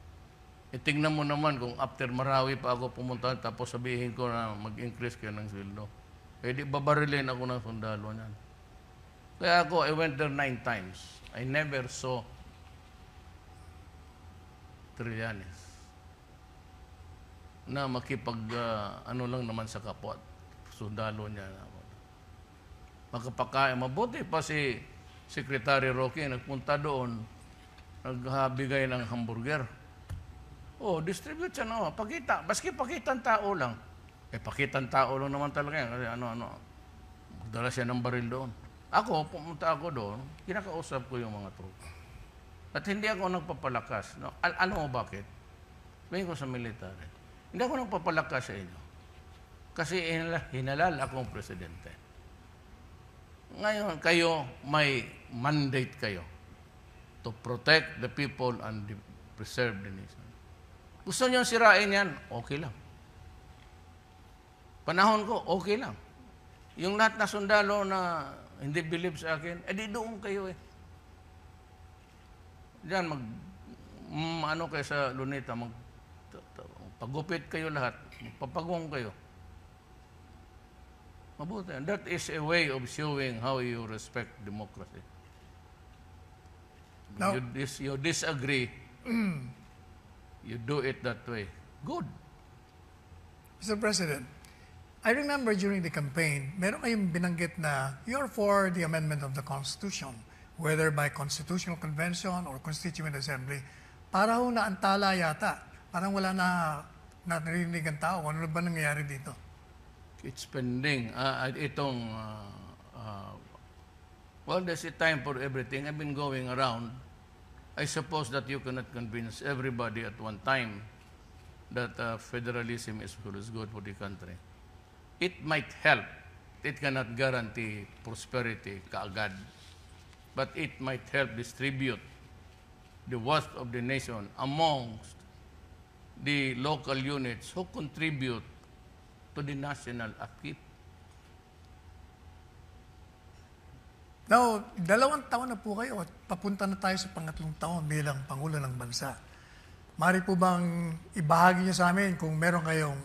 E tingnan mo naman kung after Marawi pa ako pumunta tapos sabihin ko na mag-increase kayo ng sweldo. Eh di babarilin ako ng sundalo niyan. Kaya ako, I went there nine times. I never saw Trillanes na makipag ah, ano lang naman sa kapwa sundalo niya. Makapakain. Mabuti pa si Secretary Roque nagpunta doon nagbigay ng hamburger. Oh, distribute siya no. Pakita. Baski pakita ang tao lang. Eh, pakita ang tao lang naman talaga yan. Kasi ano, ano. Magdala siya ng baril doon. Ako, pumunta ako doon, kinakausap ko yung mga tropa. At hindi ako nagpapalakas. No? Al- ano mo bakit? Ngayon ko sa military. Hindi ako nagpapalakas sa inyo. Kasi hinala- hinalal akong presidente. Ngayon, kayo may mandate kayo to protect the people and preserve the nation. Gusto niyo sirain yan, okay lang. Panahon ko, okay lang. Yung lahat na sundalo na hindi believe sa akin, edi doon kayo eh. Diyan mag, mm, ano kayo sa Luneta, mag, pagupit kayo lahat, papagong kayo. Mabuti. And that is a way of showing how you respect democracy. Now- you, dis, you disagree, you do it that way. Good. Mr. President, I remember during the campaign, meron kayong binanggit na you're for the amendment of the Constitution, whether by Constitutional Convention or Constituent Assembly. Para ho naantala yata. Parang wala na narinig ang tao. Ano ba nangyayari dito? It's pending. Ah, itong, ah, ah, well, there's a time for everything. I've been going around. I suppose that you cannot convince everybody at one time that uh, federalism is, is good for the country. It might help. It cannot guarantee prosperity kaagad. But it might help distribute the wealth of the nation amongst the local units who contribute to the national upkeep. Now, dalawang taon na po kayo at papunta na tayo sa pangatlong taon bilang Pangulo ng Bansa. Mari po bang ibahagi niyo sa amin kung meron kayong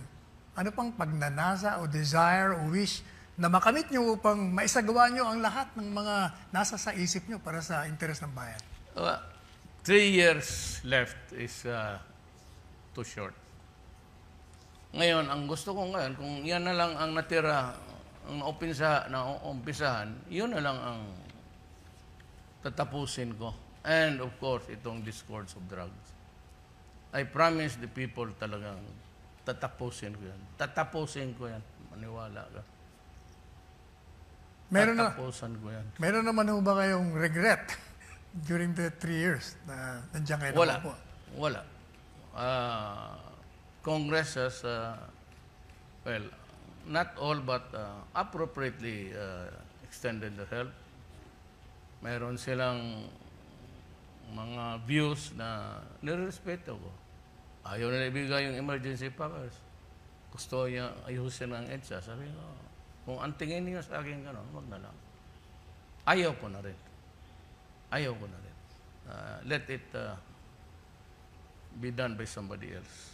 ano pang pagnanasa o desire o wish na makamit niyo upang maisagawa niyo ang lahat ng mga nasa sa isip niyo para sa interes ng bayan? Uh, three years left is uh, too short. Ngayon, ang gusto ko ngayon, kung yan na lang ang natira, ang naumpisa, na umpisahan, yun na lang ang tatapusin ko. And of course, itong discourse of drugs. I promise the people talagang tatapusin ko yan. Tatapusin ko yan. Maniwala ka. Meron na ko yan. meron naman ho ba kayong regret during the three years na nandiyan kayo Wala. po? Wala. Ah, Congress has, uh, well, not all but uh, appropriately uh, extended the help. Meron silang mga views na nirespeto ko. Ayaw na ibigay yung emergency powers. Gusto niya ayusin ang EDSA. Sabi ko, kung ang tingin niyo sa akin gano'n, wag na lang. Ayaw ko na rin. Ayaw ko na rin. Uh, let it uh, be done by somebody else.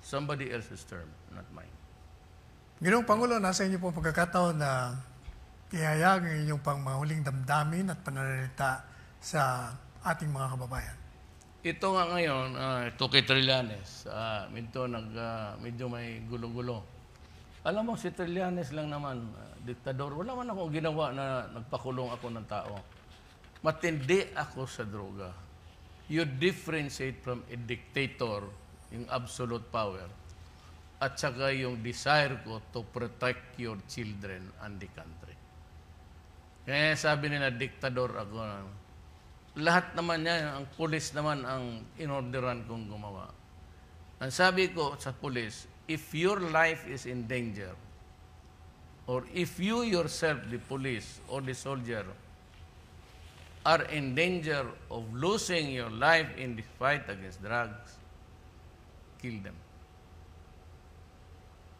Somebody else's term, not mine. Ginoong Pangulo, nasa inyo po pagkakataon na ihayag ang inyong pang mahuling damdamin at pananalita sa ating mga kababayan. Ito nga ngayon, uh, ito kay Trillanes, uh, medyo, nag, ah, medyo may gulo-gulo. Alam mo, si Trillanes lang naman, ah, diktador, wala man akong ginawa na nagpakulong ako ng tao. Matindi ako sa droga. You differentiate from a dictator, yung absolute power, at saka yung desire ko to protect your children and the country. Kaya sabi nila, diktador ako. Lahat naman yan, ang pulis naman ang inorderan kong gumawa. Ang sabi ko sa pulis, if your life is in danger, or if you yourself, the police or the soldier, are in danger of losing your life in the fight against drugs, kill them.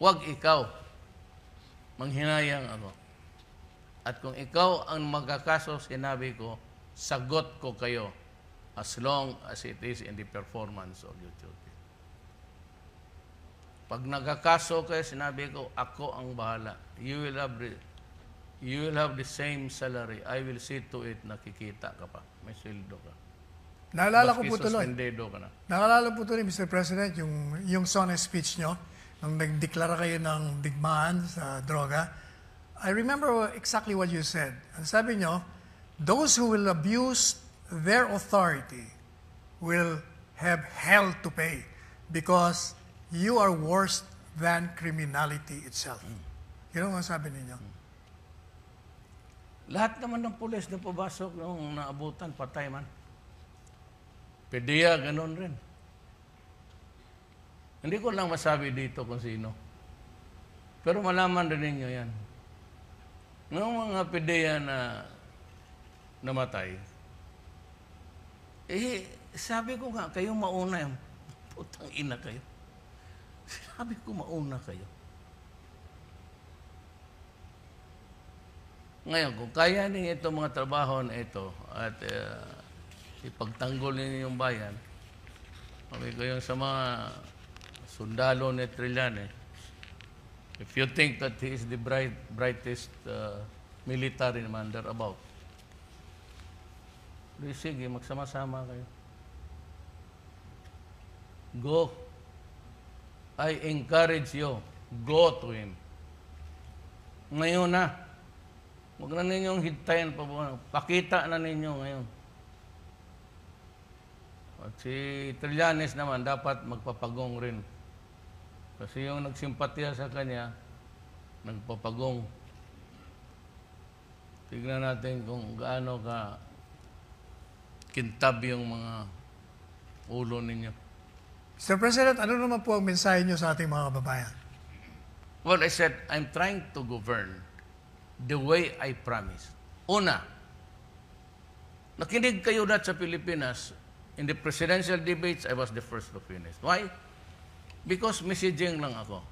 Huwag ikaw. Manghinayang ako. At kung ikaw ang magkakaso, sinabi ko, sagot ko kayo as long as it is in the performance of your duty. Pag nagkakaso kayo, sinabi ko, ako ang bahala. You will have, you will have the same salary. I will see to it na kikita ka pa. May sweldo ka. Naalala ko Baski po tuloy. ka na. Naalala po tuloy, Mr. President, yung, yung sonnet speech nyo, nung nagdeklara kayo ng digmaan sa droga. I remember exactly what you said. Ang sabi nyo, those who will abuse their authority will have hell to pay because you are worse than criminality itself. Yun ang sabi ninyo. Lahat naman ng pulis na pumasok nung naabutan, patay man. Pedia, ganun rin. Hindi ko lang masabi dito kung sino. Pero malaman rin ninyo yan. Ng mga pedia na namatay, eh, sabi ko nga, kayo mauna yan. Putang ina kayo. Sabi ko, mauna kayo. Ngayon, kung kaya ninyo itong mga trabaho na ito at uh, ipagtanggol ninyo yung bayan, Sabi ko sa mga sundalo ni Trillanes, if you think that he is the bright, brightest uh, military man there about, sige, magsama-sama kayo. Go. I encourage you, go to him. Ngayon na. Huwag na ninyong hintayin pa po. Pakita na ninyo ngayon. At si Trillanes naman dapat magpapagong rin. Kasi yung nagsimpatiya sa kanya, nagpapagong. Tignan natin kung gaano ka kintab yung mga ulo ninyo. Mr. President, ano naman po ang mensahe niyo sa ating mga kababayan? Well, I said, I'm trying to govern the way I promised. Una, nakinig kayo na sa Pilipinas, in the presidential debates, I was the first to finish. Why? Because messaging lang ako.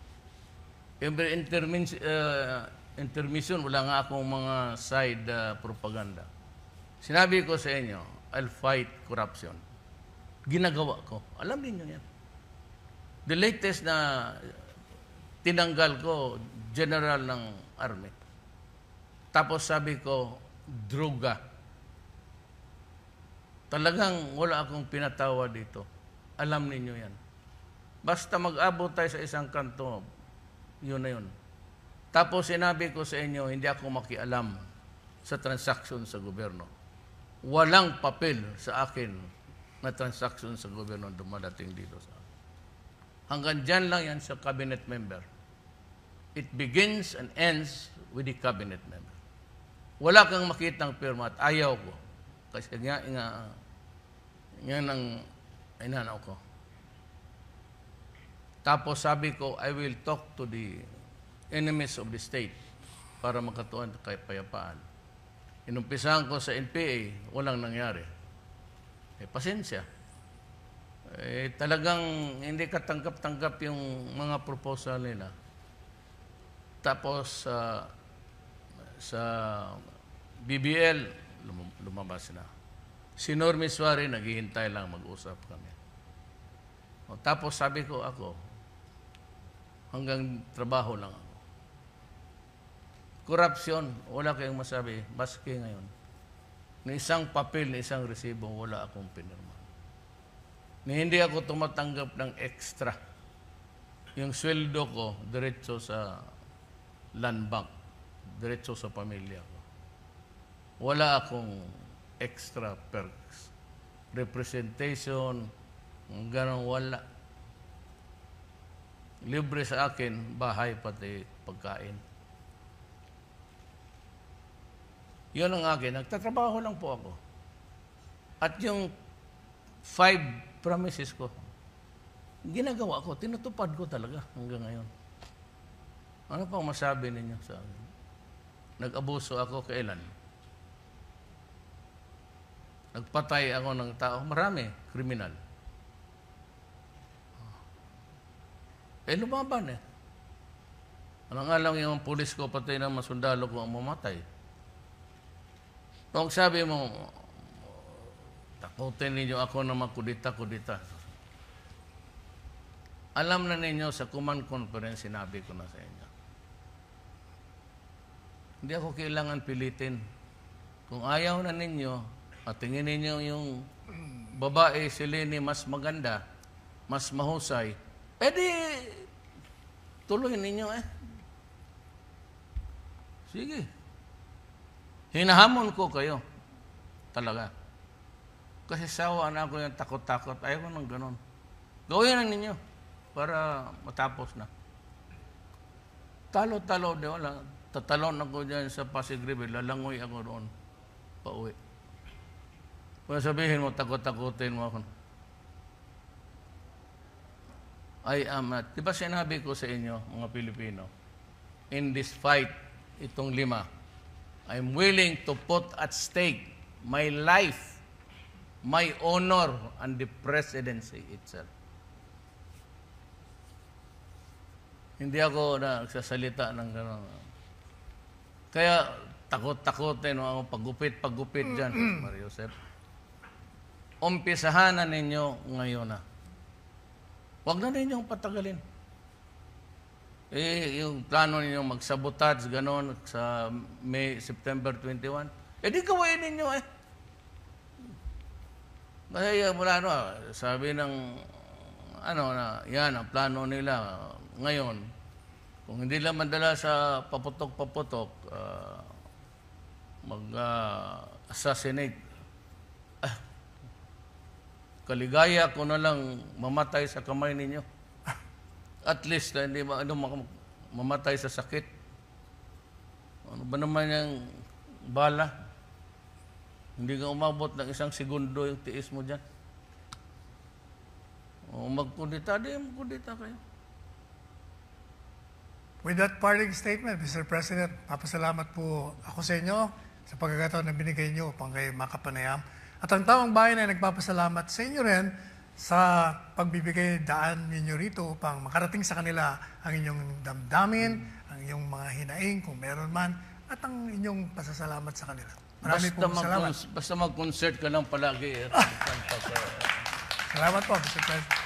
Every intermin- uh, intermission, wala nga akong mga side uh, propaganda. Sinabi ko sa inyo, I'll fight corruption. Ginagawa ko. Alam niyo yan. The latest na tinanggal ko, general ng army. Tapos sabi ko, droga. Talagang wala akong pinatawa dito. Alam ninyo yan. Basta mag-abot tayo sa isang kanto, yun na yun. Tapos sinabi ko sa inyo, hindi ako makialam sa transaction sa gobyerno. Walang papel sa akin na transaction sa gobyerno dumadating dito sa akin. Hanggang dyan lang yan sa cabinet member. It begins and ends with the cabinet member. Wala kang makitang pirma at ayaw ko. Kasi nga, nga, yan ang inanaw ko. Tapos sabi ko, I will talk to the enemies of the state para makatuan kay payapaan. Inumpisahan ko sa NPA, walang nangyari. Eh, pasensya. Eh, talagang hindi katanggap-tanggap yung mga proposal nila. Tapos, sa sa BBL, lum- lumabas na. Si Normi Suarez, naghihintay lang mag-usap kami. O, tapos sabi ko ako, hanggang trabaho lang ako. Corruption, wala kayong masabi, baski ngayon. Ni isang papel, ni isang resibo, wala akong pinirma. Ni hindi ako tumatanggap ng extra. Yung sweldo ko, diretso sa land bank, diretso sa pamilya ko. Wala akong extra perks. Representation, ganun wala. Libre sa akin, bahay pati pagkain. Yun ang akin. Nagtatrabaho lang po ako. At yung five promises ko, ginagawa ko, tinutupad ko talaga hanggang ngayon. Ano pang masabi ninyo sa akin? Nag-abuso ako kailan? Nagpatay ako ng tao. Marami, kriminal. Eh, lumaban eh. Ano nga lang yung pulis ko, pati ng masundalo ko ang mamatay. Kung sabi mo, takutin ninyo ako na makudita-kudita. Alam na ninyo sa command conference, sinabi ko na sa inyo. Hindi ako kailangan pilitin. Kung ayaw na ninyo, at tingin ninyo yung babae, si Lenny, mas maganda, mas mahusay, edi tuloy ninyo eh. Sige. Hinahamon ko kayo. Talaga. Kasi sawa na ako yung takot-takot. Ayaw ko ng ganun. Gawin na ninyo para matapos na. Talo-talo, di wala. Tatalon ako dyan sa Pasig River. Lalangoy ako doon. Pauwi. Kung sabihin mo, takot-takutin mo ako. I am not. Di ba sinabi ko sa inyo, mga Pilipino, in this fight, itong lima, I'm willing to put at stake my life, my honor, and the presidency itself. Hindi ako nagsasalita ng gano'n. Kaya takot-takotin no, ang paggupit-paggupit dyan, Mario Joseph. Umpisahan na ninyo ngayon na. Huwag na ninyong patagalin. Eh, yung plano ninyo magsabotage, gano'n, sa May, September 21, eh di gawain ninyo eh. Kasi uh, wala no, sabi ng, ano na, yan, ang plano nila ngayon, kung hindi lang mandala sa paputok-paputok, ah, mag-assassinate. Ah, kaligaya ko na lang mamatay sa kamay ninyo. At least na hindi ma- ano, mamatay sa sakit. Ano ba naman yung bala? Hindi ka umabot ng isang segundo yung tiis mo dyan. O magkudita, di magkudita kayo. With that parting statement, Mr. President, papasalamat po ako sa inyo sa pagkakataon na binigay niyo upang kayo makapanayam. At ang taong bayan ay nagpapasalamat sa inyo rin sa pagbibigay daan ninyo rito upang makarating sa kanila ang inyong damdamin, ang inyong mga hinaing kung meron man, at ang inyong pasasalamat sa kanila. Marami Basta, po salamat. mag- basta mag-concert ka lang palagi. Eh. Salamat po, Mr. President.